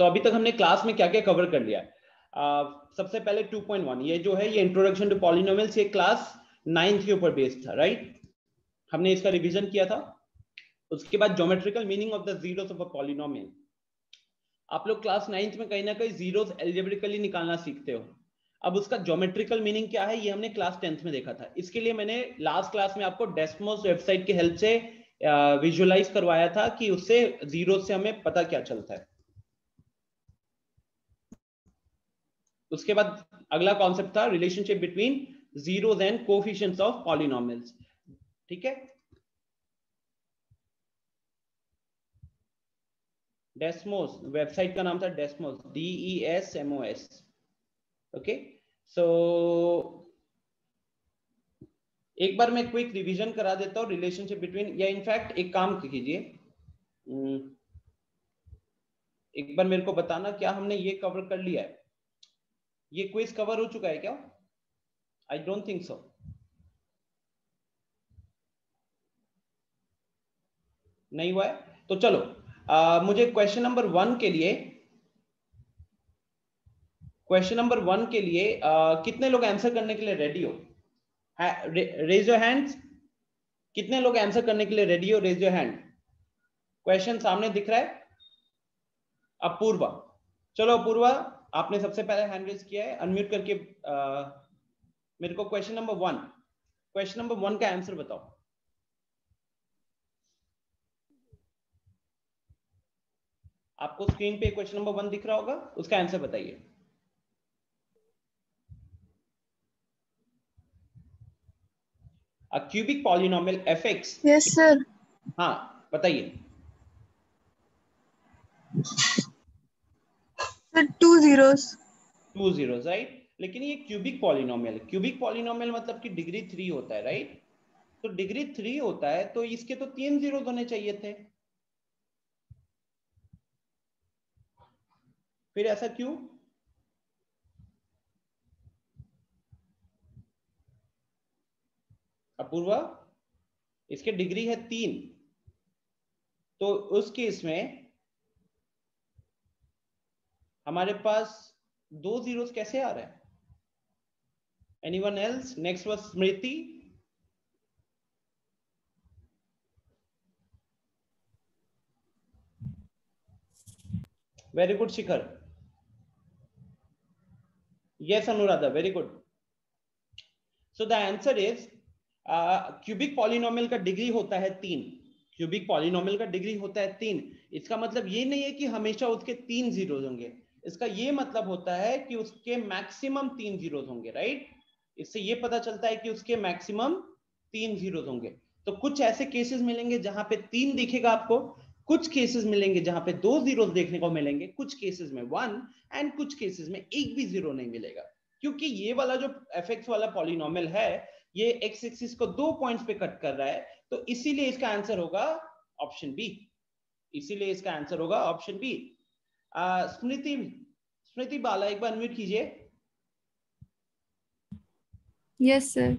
सो so, अभी तक हमने क्लास में क्या क्या कवर कर लिया? uh, सबसे पहले 2.1 ये जो है ये इंट्रोडक्शन टू पॉलिनोमियल्स ये क्लास नाइन्थ के ऊपर बेस्ड था राइट right? हमने इसका रिविजन किया था। उसके बाद geometrical meaning of the zeros of आप लोग क्लास नाइन्थ में कहीं ना कहीं जीरोस एल्जेब्रिकली निकालना सीखते हो। अब उसका ज्योमेट्रिकल मीनिंग क्या है ये हमने क्लास टेंथ में देखा था। इसके लिए मैंने लास्ट क्लास में आपको डेस्मोस वेबसाइट की हेल्प से विजुअलाइज करवाया था कि उससे ज़ीरो से हमें पता क्या चलता है। उसके बाद अगला कॉन्सेप्ट था relationship between zeros and of polynomials ठीक है? डेस्मोस वेबसाइट का नाम था Desmos D E S M O S okay so एक बार मैं क्विक रिवीजन करा देता हूँ रिलेशनशिप बिटवीन या इनफैक्ट एक काम कीजिए। हम्म, एक बार मेरे को बताना क्या हमने ये कवर कर लिया है। ये क्विज कवर हो चुका है क्या? आई डोंट थिंक सो नहीं हुआ है? तो चलो आ, मुझे क्वेश्चन नंबर वन के लिए क्वेश्चन नंबर वन के लिए आ, कितने लोग आंसर करने के लिए रेडी हो? रेज योर हैंड्स कितने लोग आंसर करने के लिए रेडी हो? रेज योर हैंड क्वेश्चन सामने दिख रहा है? अपूर्वा. चलो अपूर्वा आपने सबसे पहले हैंड रेज किया है अनम्यूट करके आ, मेरे को question number one question number one का आंसर बताओ। आपको स्क्रीन पे क्वेश्चन नंबर वन दिख रहा होगा उसका आंसर बताइए। A cubic polynomial fx yes sir. हाँ बताइए। Two zeros. Two zero right लेकिन ये क्यूबिक पॉलिनोमियल क्यूबिक पॉलिनोमियल मतलब कि डिग्री थ्री होता है राइट तो डिग्री थ्री होता है तो इसके तो तीन ज़ीरो होने चाहिए थे। फिर ऐसा क्यों? अपूर्वा, इसके डिग्री है तीन। तो उस केस में हमारे पास दो जीरोस कैसे आ रहे हैं? Anyone else next was Smriti. Very good Shikhar. Yes anuradha very good. So, the answer is cubic polynomial का डिग्री होता है तीन। क्यूबिक पॉलिनोमियल का डिग्री होता है तीन। इसका मतलब ये नहीं है कि हमेशा उसके तीन ज़ीरो होंगे। इसका ये मतलब होता है कि उसके मैक्सिमम तीन ज़ीरो होंगे राइट इससे ये पता चलता है कि उसके मैक्सिमम तीन ज़ीरो होंगे। तो कुछ ऐसे केसेस मिलेंगे जहाँ पे तीन दिखेगा आपको, कुछ केसेस मिलेंगे जहाँ पे दो ज़ीरो देखने को मिलेंगे, कुछ केसेस में वन एंड कुछ केसेस में एक भी ज़ीरो नहीं मिलेगा। क्योंकि ये वाला जो एफ़ वाला पॉलिनोमियल है, ये एक्स एक्सिस को दो पॉइंट्स पे कट कर रहा है तो इसीलिए इसका आंसर होगा ऑप्शन बी इसीलिए इसका आंसर होगा ऑप्शन बी स्मृति स्मृति बाला एक बार अनम्यूट कीजिए। Yes sir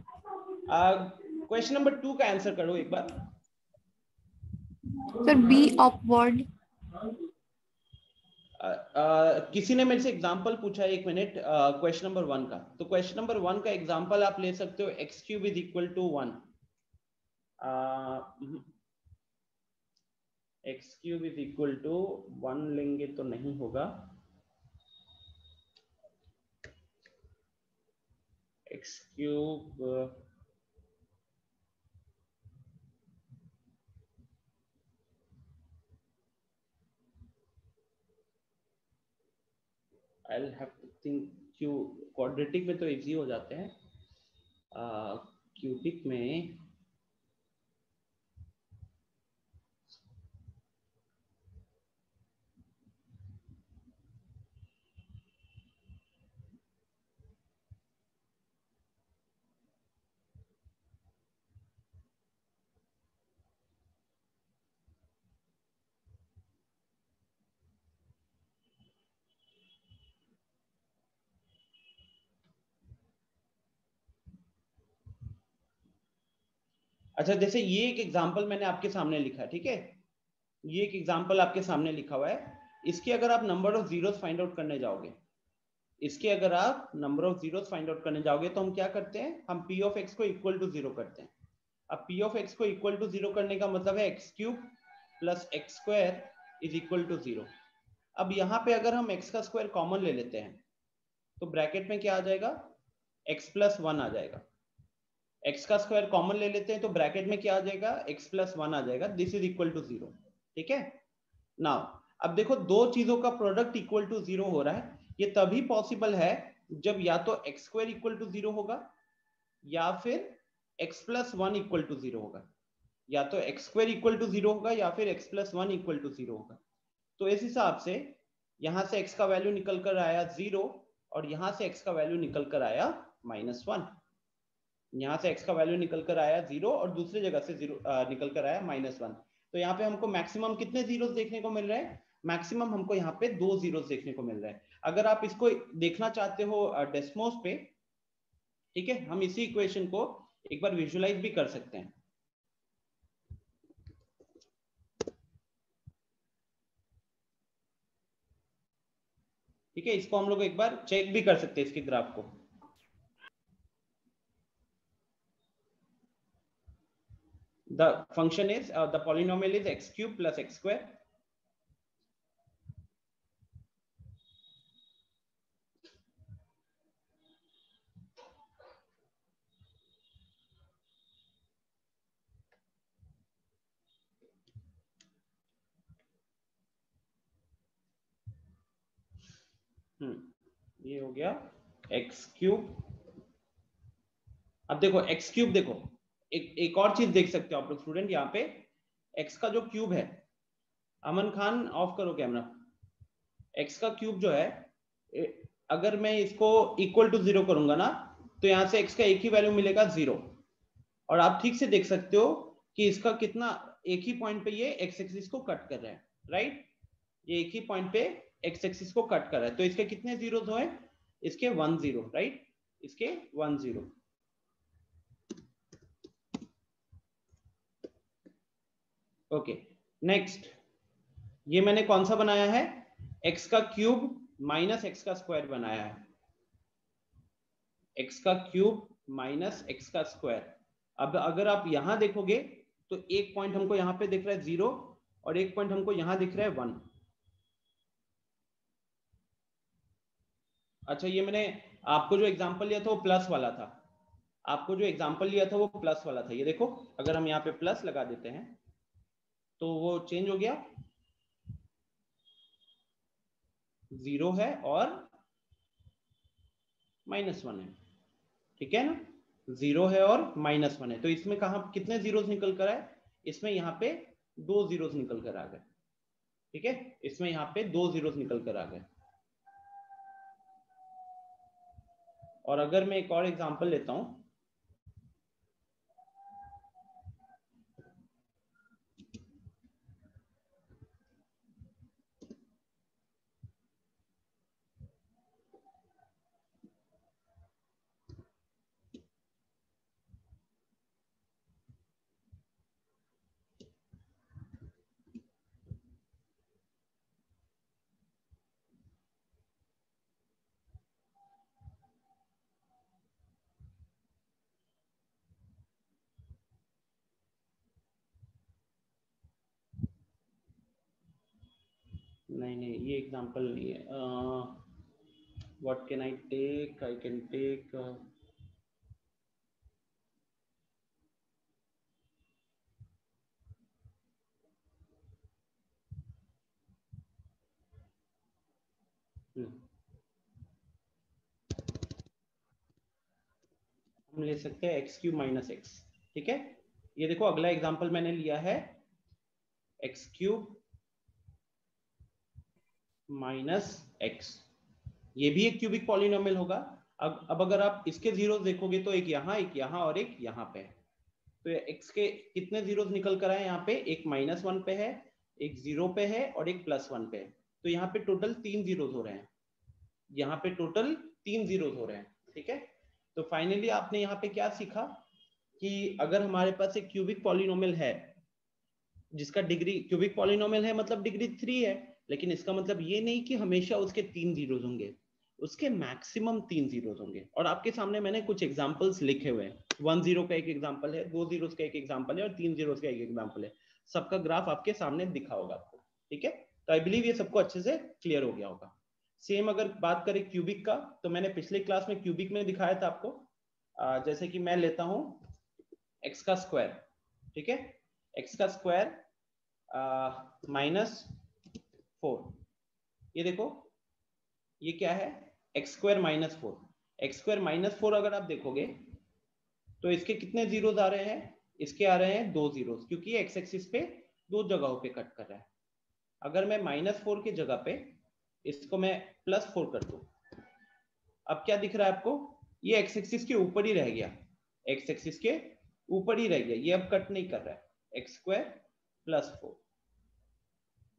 question number two का आंसर करो एक बार। सर बी अपवर्ड किसी ने मेरे से एग्जांपल पूछा एक मिनट क्वेश्चन नंबर वन का। तो क्वेश्चन नंबर वन का एग्जांपल आप ले सकते हो x cube is equal to one x cube is equal to one लेंगे तो नहीं होगा। X cube I have to think q quadratic में तो इजी हो जाते हैं। क्यूबिक में अच्छा जैसे ये एक एग्ज़ाम्पल मैंने आपके सामने लिखा, ठीक है? ये एक एग्ज़ाम्पल आपके सामने लिखा हुआ है। इसके अगर आप number of zeros find out करने जाओगे, इसके अगर आप number of zeros find out करने जाओगे तो हम क्या करते हैं? हम पी ऑफ़ एक्स को इक्वल टू ज़ीरो करते हैं। अब पी ऑफ़ एक्स को इक्वल टू ज़ीरो करने का मतलब है x cube plus x square is equal to zero अब यहाँ पे अगर हम एक्स का स्क्वायर कॉमन ले लेते हैं तो ब्रैकेट में क्या आ जाएगा? एक्स प्लस वन आ जाएगा। एक्स का स्क्वायर कॉमन ले लेते हैं तो ब्रैकेट में क्या आ जाएगा? एक्स प्लस वन आ जाएगा। This is equal to zero ठीक है? नाउ अब देखो, दो चीज़ों का प्रोडक्ट इक्वल टू ज़ीरो हो रहा है। ये तभी पॉसिबल है जब या तो x square equal to zero होगा, या फिर x plus one equal to zero होगा। या तो x square equal to zero होगा, या फिर x plus one equal to zero होगा। तो इस हिसाब से यहाँ से एक्स का वैल्यू निकल कर आया ज़ीरो और यहाँ से एक्स का वैल्यू निकल कर आया माइनस वन यहाँ से एक्स का वैल्यू निकल कर आया ज़ीरो और दूसरी जगह से ज़ीरो निकल कर आया माइनस वन तो यहाँ पे हमको मैक्सिमम कितने ज़ीरो देखने को मिल रहे हैं? मैक्सिमम हमको यहाँ पे दो ज़ीरो देखने को मिल रहा है। अगर आप इसको देखना चाहते हो डेस्मोस पे, ठीक है, हम इसी इक्वेशन को एक बार विजुअलाइज भी कर सकते हैं। ठीक है, इसको हम लोग एक बार चेक भी कर सकते हैं इसके ग्राफ को। The function is uh, the polynomial is x cube plus x square हम्म ये हो गया एक्स क्यूब अब देखो एक्स क्यूब देखो एक एक और चीज़ देख सकते हो आप लोग स्टूडेंट यहाँ पे एक्स का जो क्यूब है, अमन खान ऑफ़ करो कैमरा एक्स का क्यूब जो है अगर मैं इसको इक्वल टू ज़ीरो करूँगा ना तो यहाँ से एक्स का एक ही वैल्यू मिलेगा ज़ीरो और आप ठीक से देख सकते हो कि इसका कितना, एक ही पॉइंट पे ये एक्स एक्सिस को कट कर रहा है राइट ये एक ही पॉइंट पे एक्स एक्सिस को कट कर रहा है। तो इसके कितने ज़ीरो इसके वन ज़ीरो राइट इसके वन ज़ीरो ओके नेक्स्ट ये मैंने कौन सा बनाया है? एक्स का क्यूब माइनस एक्स का स्क्वायर बनाया है। एक्स का क्यूब माइनस एक्स का स्क्वायर अब अगर आप यहाँ देखोगे तो एक पॉइंट हमको यहाँ पे दिख रहा है ज़ीरो और एक पॉइंट हमको यहाँ दिख रहा है वन अच्छा ये मैंने आपको जो एग्जांपल लिया था वो प्लस वाला था। आपको जो एग्जांपल लिया था वो प्लस वाला था। ये देखो, अगर हम यहाँ पे प्लस लगा देते हैं तो वो चेंज हो गया। ज़ीरो है और माइनस वन है। ठीक है ना? ज़ीरो है और माइनस वन है। तो इसमें कहा, कितने जीरोस निकल कर आए? इसमें यहाँ पे दो जीरोस निकल कर आ गए। ठीक है? इसमें यहाँ पे दो जीरोस निकल कर आ गए। और अगर मैं एक और एग्जांपल लेता हूँ। नहीं नहीं, ये एग्जांपल नहीं है। What can I take I can take हम ले सकते हैं एक्स क्यू माइनस एक्स ठीक है? ये देखो, अगला एग्जांपल मैंने लिया है एक्स क्यूब माइनस एक्स ये भी एक क्यूबिक पॉलिनोमियल होगा। अब अब अगर आप इसके ज़ीरो देखोगे तो एक यहाँ एक यहाँ और एक यहाँ पे। तो एक्स के कितने ज़ीरो निकल कर आए? यहाँ पे एक माइनस वन पे है, एक ज़ीरो पे है और एक प्लस वन पे है। तो यहाँ पे टोटल तीन ज़ीरो हो रहे हैं। यहाँ पे टोटल तीन ज़ीरो हो रहे हैं, ठीक है? तो फाइनली आपने यहाँ पे क्या सीखा कि अगर हमारे पास एक क्यूबिक पॉलिनोमियल है, जिसका डिग्री क्यूबिक पॉलिनोमियल है मतलब डिग्री थ्री है लेकिन इसका मतलब ये नहीं कि हमेशा उसके तीन जीरोस होंगे उसके मैक्सिमम तीन जीरोस होंगे। और आपके सामने मैंने कुछ एग्जांपल्स लिखे हुए हैं। वन ज़ीरो का एक एग्जांपल है दो जीरोस का एक एग्जांपल है और तीन जीरोस का एक एग्जांपल है। सबका ग्राफ आपके सामने दिखा होगा आपको ठीक है? तो आई बिलीव ये सबको अच्छे से क्लियर हो गया होगा। सेम अगर बात करें क्यूबिक का तो मैंने पिछले क्लास में क्यूबिक में दिखाया था आपको। आ, जैसे कि मैं लेता हूँ एक्स का स्क्वायर ठीक है? एक्स का स्क्वायर माइनस फोर। ये देखो, ये क्या है? X square minus four x square minus four अगर आप देखोगे तो इसके कितने जीरोस आ रहे हैं? इसके आ रहे हैं दो जीरोस क्योंकि एक्स एक्सिस पे दो जगहों पे कट कर रहा है। अगर मैं माइनस फोर की जगह पे इसको मैं प्लस फोर कर दू, अब क्या दिख रहा है आपको? ये एक्स एक्सिस के ऊपर ही रह गया। एक्स एक्सिस के ऊपर ही रह गया। ये अब कट नहीं कर रहा है। X square plus four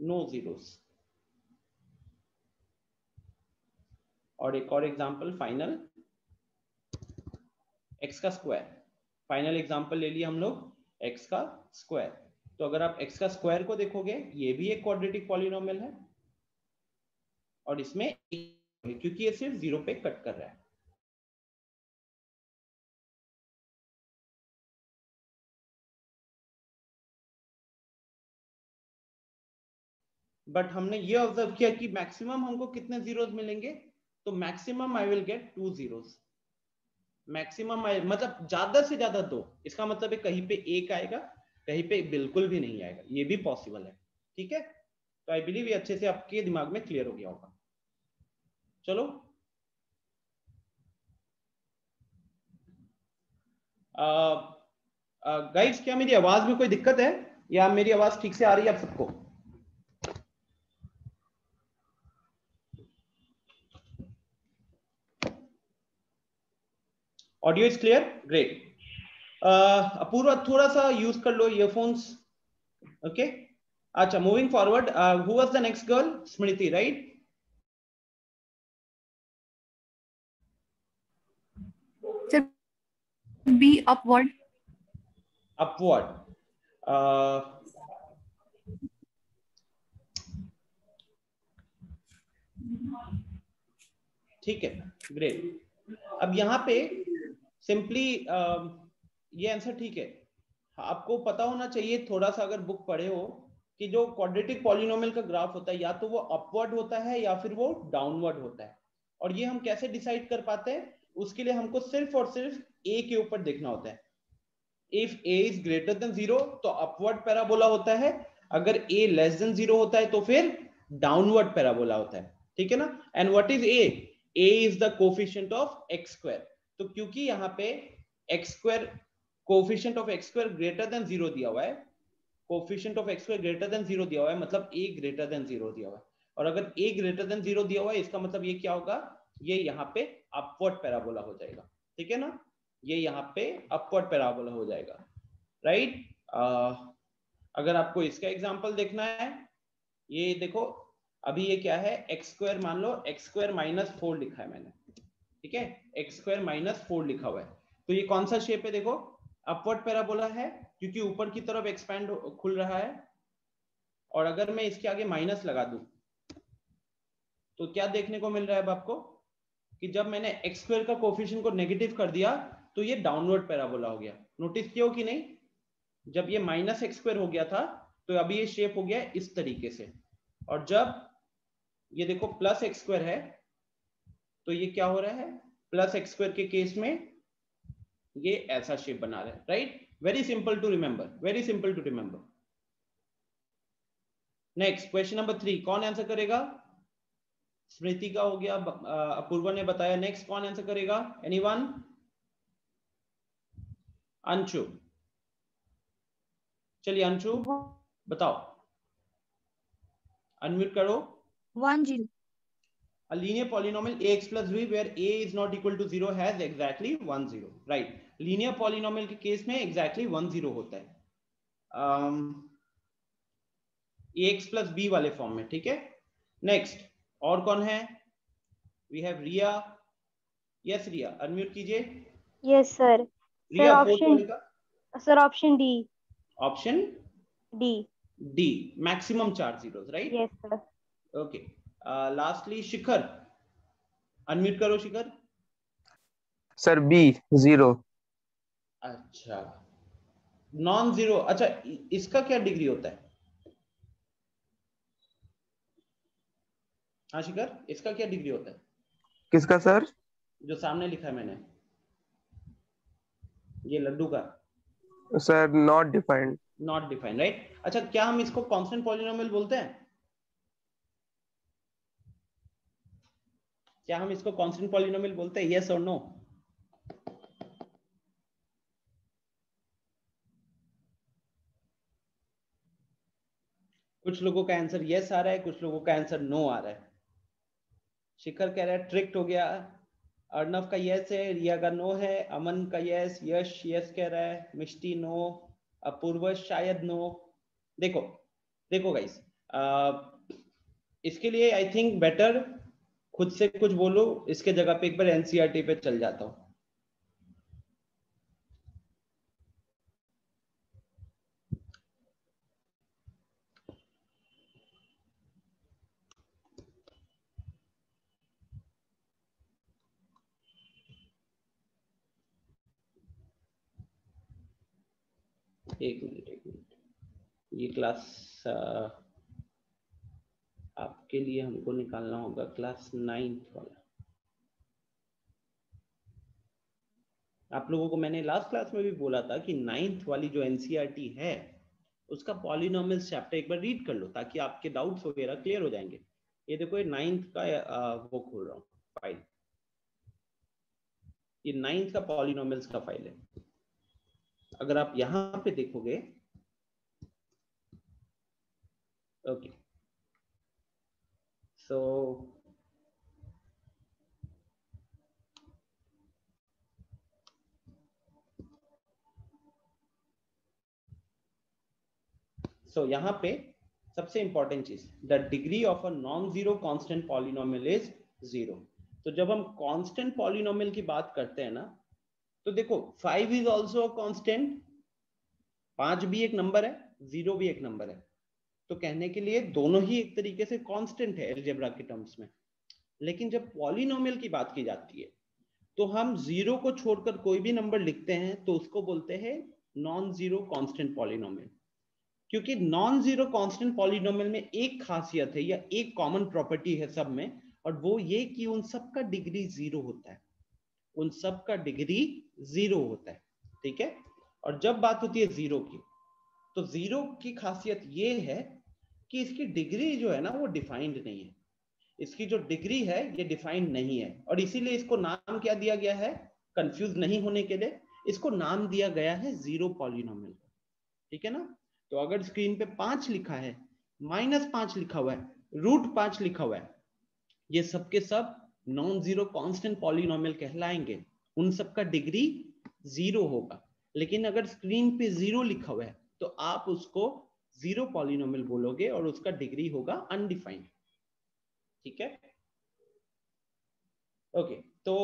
no zeros और एक और एग्जांपल फाइनल एक्स का स्क्वायर फाइनल एग्जांपल ले लिया हम लोग एक्स का स्क्वायर तो अगर आप एक्स का स्क्वायर को देखोगे, ये भी एक क्वाड्रेटिक पॉलिनोमियल है। और इसमें क्योंकि ये सिर्फ़ ज़ीरो पे कट कर रहा है। बट हमने ये ऑब्ज़र्व किया कि मैक्सिमम हमको कितने जीरोस मिलेंगे? तो maximum I will get two zeros maximum मतलब ज़्यादा से ज़्यादा दो। इसका मतलब है कहीं पे एक आएगा, कहीं पे बिल्कुल भी नहीं आएगा। ये भी पॉसिबल है। ठीक है? तो आई बिलीव ये अच्छे से आपके दिमाग में क्लियर हो गया होगा। चलो। गाइड्स क्या मेरी आवाज़ में कोई दिक्कत है? या मेरी आवाज़ ठीक से आ रही है आप सबको? Audio is clear great Apoorva थोड़ा सा यूज़ कर लो ईयरफोन्स ओके अच्छा moving forward who was the next girl Smriti right be upward upward ठीक है ग्रेट अब यहाँ पे सिंपली uh, ये आंसर ठीक है। आपको पता होना चाहिए थोड़ा सा अगर बुक पढ़े हो कि जो क्वाड्रेटिक पॉलिनोमियल का ग्राफ होता है या तो वो अपवर्ड होता है या फिर वो डाउनवर्ड होता है। और ये हम कैसे डिसाइड कर पाते हैं? उसके लिए हमको सिर्फ़ और सिर्फ़ ए के ऊपर देखना होता है। If a is greater than zero तो अपवर्ड पैराबोला होता है। अगर ए लेस देन ज़ीरो होता है तो फिर डाउनवर्ड पैराबोला होता है। ठीक है ना? And what is a a is the coefficient of x square तो क्योंकि यहाँ पे x square coefficient of x square greater than zero दिया हुआ है coefficient of x square greater than zero दिया हुआ है मतलब ए ग्रेटर देन ज़ीरो दिया हुआ है। और अगर ए ग्रेटर देन ज़ीरो दिया हुआ है, इसका मतलब ये क्या होगा? ये यहाँ पे अपवर्ड पैराबोला हो जाएगा। ठीक है ना? ये यहाँ पे अपवर्ड पैराबोला हो जाएगा। राइट अगर आपको इसका एग्जांपल देखना है, ये देखो, अभी ये क्या है? एक्स स्क्वायर मान लो एक्स स्क्वायर माइनस फोर लिखा है मैंने। ठीक है? एक्स स्क्वायर माइनस फोर लिखा हुआ है। तो ये कौन सा शेप है देखो? अपवर्ड पैराबोला है, क्योंकि ऊपर की तरफ़ एक्सपैंड खुल रहा है। और अगर मैं इसके आगे माइनस लगा दू तो क्या देखने को मिल रहा है अब आपको? कि जब मैंने एक्स स्क्वायर का कोफिशिएंट को नेगेटिव कर दिया तो ये डाउनवर्ड पैराबोला हो गया। नोटिस किया हो कि नहीं? जब ये माइनस एक्स स्क्वायर हो गया था तो अभी ये शेप हो गया इस तरीके से। और जब ये देखो प्लस एक्स स्क्वायर है तो ये क्या हो रहा है? प्लस एक्स स्क्वायर के केस में ये ऐसा शेप बना रहा है right very simple to remember very simple to remember next question number three कौन आंसर करेगा? स्मृति का हो गया अपूर्वा ने बताया। नेक्स्ट कौन आंसर करेगा? एनीवन अंशु। चलिए अंशु, बताओ। अनम्यूट करो। One zero a linear polynomial ax plus b where a is not equal to zero has exactly one zero right linear polynomial के केस में exactly one zero होता है um, ax plus b वाले form में ठीक है next और कौन है we have Riya yes Riya unmute कीजिए yes sir Riya option- sir option D option D D maximum चार zeros right yes sir okay lastly Shikhar unmute करो शिखर सर बी ज़ीरो अच्छा. नॉन ज़ीरो अच्छा इसका क्या डिग्री होता है? हाँ शिखर इसका क्या डिग्री होता है? किसका सर जो सामने लिखा है मैंने. ये लड्डू का. Sir not defined not defined right अच्छा क्या हम इसको कांस्टेंट पॉलिनोमियल बोलते हैं? क्या हम इसको कांस्टेंट पॉलिनोमियल बोलते हैं? यस और नो कुछ लोगों का आंसर यस आ रहा है, कुछ लोगों का आंसर नो आ रहा है। शिखर कह रहा है ट्रिक्ट हो गया। अर्णव का यस है, रिया का नो है, अमन का यस यश यस कह रहा है, मिष्टी नो अपूर्व शायद नो देखो देखो गाइस इसके लिए आई थिंक बेटर खुद से कुछ बोलो, इसके जगह पे एक बार एनसीआरटी पे चल जाता हूँ। एक मिनट एक मिनट। ये क्लास आपके लिए हमको निकालना होगा क्लास नाइन्थ वाला। आप लोगों को मैंने लास्ट क्लास में भी बोला था कि नाइन्थ वाली जो एनसीईआरटी है, उसका पॉलिनोमियल चैप्टर एक बार रीड कर लो ताकि आपके डाउट्स वगैरह क्लियर हो जाएँगे। ये देखो, ये नाइन्थ का वो खोल रहा हूँ फ़ाइल ये नाइन्थ का पॉलिनोमियल्स का फ़ाइल है। अगर आप यहाँ पे देखोगे, ओके। सो सो यहाँ पे सबसे important cheese the degree of a non zero constant polynomial is zero तो जब हम कांस्टेंट पॉलिनोमियल की बात करते हैं ना तो देखो फाइव इज़ ऑल्सो कॉन्स्टेंट पाँच भी एक नंबर है ज़ीरो भी एक नंबर है। तो कहने के लिए दोनों ही एक तरीके से कांस्टेंट है एल्जेब्रा के टर्म्स में। लेकिन जब पॉलिनोमियल की बात की जाती है तो हम ज़ीरो को छोड़कर कोई भी नंबर लिखते हैं तो उसको बोलते हैं नॉन ज़ीरो कॉन्स्टेंट पॉलिनोमियल क्योंकि नॉन ज़ीरो कॉन्स्टेंट पॉलिनोमियल में एक खासियत है या एक कॉमन प्रॉपर्टी है सब में, और वो ये कि उन सब का डिग्री ज़ीरो होता है। उन सब का डिग्री ज़ीरो होता है, ठीक है? और जब बात होती है ज़ीरो की तो ज़ीरो की खासियत ये है कि इसकी डिग्री जो है ना, वो डिफाइंड नहीं है। इसकी जो डिग्री है, ये डिफाइंड नहीं है। और इसीलिए इसको नाम क्या दिया गया है? कंफ्यूज नहीं होने के लिए। इसको नाम दिया गया है ज़ीरो पॉलिनोमियल ठीक है ना? तो अगर स्क्रीन पे पाँच लिखा है माइनस पाँच लिखा हुआ है रूट पाँच लिखा हुआ है, ये सबके सब नॉन ज़ीरो कांस्टेंट पॉलिनोमियल कहलाएँगे। उन सबका डिग्री ज़ीरो होगा। लेकिन अगर स्क्रीन पे ज़ीरो लिखा हुआ है तो आप उसको ज़ीरो पॉलिनोमियल बोलोगे और उसका डिग्री होगा अनडिफाइंड ठीक है? ओके okay, तो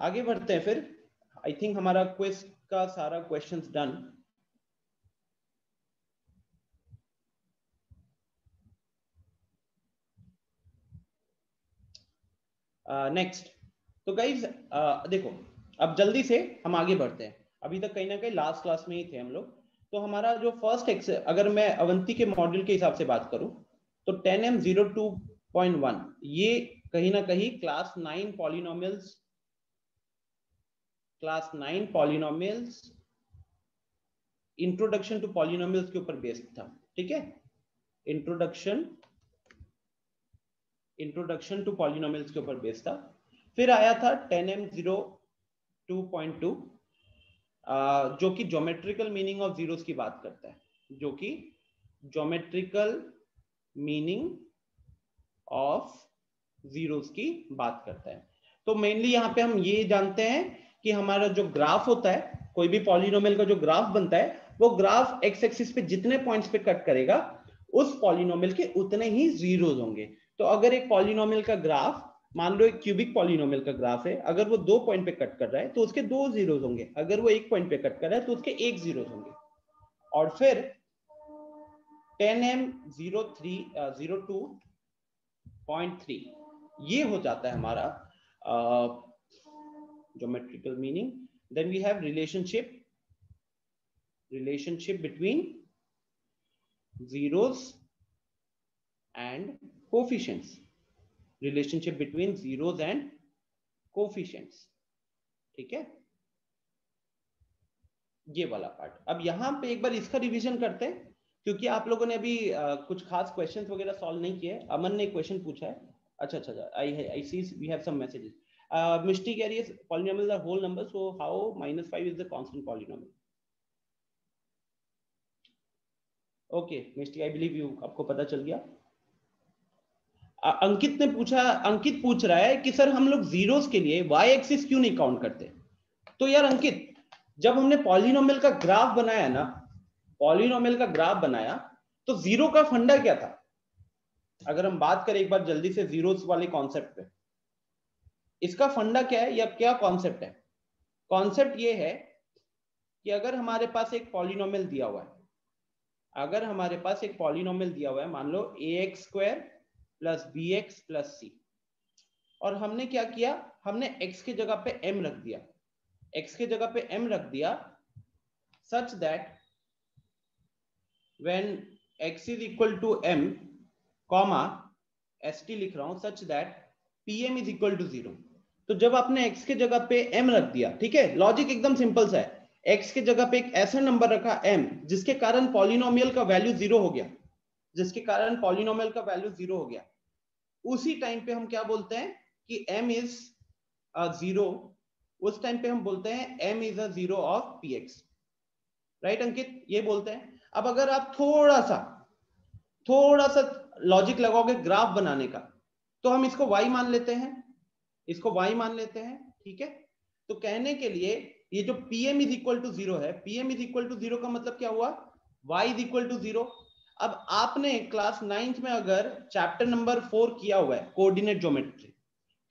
आगे बढ़ते हैं फिर। आई थिंक हमारा क्वेश्चन का सारा क्वेश्चंस डन नेक्स्ट तो गाइज़ uh, देखो अब जल्दी से हम आगे बढ़ते हैं। अभी तक कहीं ना कहीं लास्ट क्लास में ही थे हम लोग। तो हमारा जो फ़र्स्ट एक्स अगर मैं अवंती के मॉड्यूल के हिसाब से बात करूँ तो ten M zero two point one ये कहीं ना कहीं class nine polynomials class nine polynomials introduction to polynomials के ऊपर बेस्ड था, ठीक है? इंट्रोडक्शन इंट्रोडक्शन टू पॉलिनोमियल्स के ऊपर बेस्ड था। फिर आया था ten M zero two point two जो कि ज्योमेट्रिकल मीनिंग ऑफ़ जीरोस की बात करता है, जो कि जोमेट्रिकल मीनिंग ऑफ़ जीरोस की बात करता है। तो मेनली यहाँ पे हम ये जानते हैं कि हमारा जो ग्राफ होता है, कोई भी पॉलिनोमियल का जो ग्राफ बनता है, वो ग्राफ एक्स एक्सिस पे जितने पॉइंट्स पे कट करेगा, उस पॉलिनोमियल के उतने ही जीरोस होंगे। तो अगर एक पॉलिनोमियल का ग्राफ मान लो एक क्यूबिक पॉलिनोमियल का ग्राफ है, अगर वो दो पॉइंट पे कट कर रहा है तो उसके दो जीरोस होंगे। अगर वो एक पॉइंट पे कट कर रहा है तो उसके एक जीरोस होंगे। और फिर ten M zero three zero two point three ये हो जाता है हमारा geometrical meaning then we have relationship relationship between zeros and coefficients. Relationship between zeros and coefficients. ठीक है? ये वाला पार्ट अब यहाँ पे एक बार इसका रिवीजन करते हैं क्योंकि आप लोगों ने अभी आ, कुछ खास क्वेश्चंस वगैरह सॉल्व नहीं किए। अमन ने क्वेश्चन पूछा है। अच्छा अच्छा I I see we have some messages Misti कह रही है polynomial are whole number so how -5 is the constant polynomial okay Misti I believe you आपको पता चल गया। अंकित ने पूछा, अंकित पूछ रहा है कि, सर, हम लोग जीरोस के लिए वाई एक्सिस क्यों नहीं काउंट करते? तो यार, अंकित, जब हमने पॉलिनोमियल का ग्राफ बनाया ना पॉलिनोमियल का ग्राफ बनाया तो ज़ीरो का फंडा क्या था? अगर हम बात करें एक बार जल्दी से जीरोस वाले कॉन्सेप्ट पे, इसका फंडा क्या है या क्या कॉन्सेप्ट है? कॉन्सेप्ट ये है कि अगर हमारे पास एक पॉलिनोमियल दिया हुआ है, अगर हमारे पास एक पॉलिनोमियल दिया हुआ है, मान लो a x square plus b x plus c और हमने क्या किया? हमने x के जगह पे m रख दिया। x के जगह पे m रख दिया such that when x equal to m comma S T लिख रहा हूँ such that pm is equal to zero तो जब आपने x के जगह पे m रख दिया, ठीक है? लॉजिक एकदम सिंपल सा है। x के जगह पे एक ऐसा नंबर रखा m, जिसके कारण पॉलिनोमियल का वैल्यू ज़ीरो हो गया। जिसके कारण पॉलिनोमियल का वैल्यू ज़ीरो हो गया। उसी टाइम पे हम क्या बोलते हैं कि m इज़ ज़ीरो उस टाइम पे हम बोलते हैं m is a zero of px right Ankit? ये बोलते हैं। अब अगर आप थोड़ा सा थोड़ा सा लॉजिक लगाओगे ग्राफ बनाने का तो हम इसको y मान लेते हैं। इसको y मान लेते हैं, ठीक है? तो कहने के लिए ये जो pm is equal to zero है, pm is equal to zero का मतलब क्या हुआ? y is equal to zero अब आपने क्लास नाइन्थ में अगर चैप्टर नंबर फोर किया हुआ है, कोऑर्डिनेट ज्योमेट्री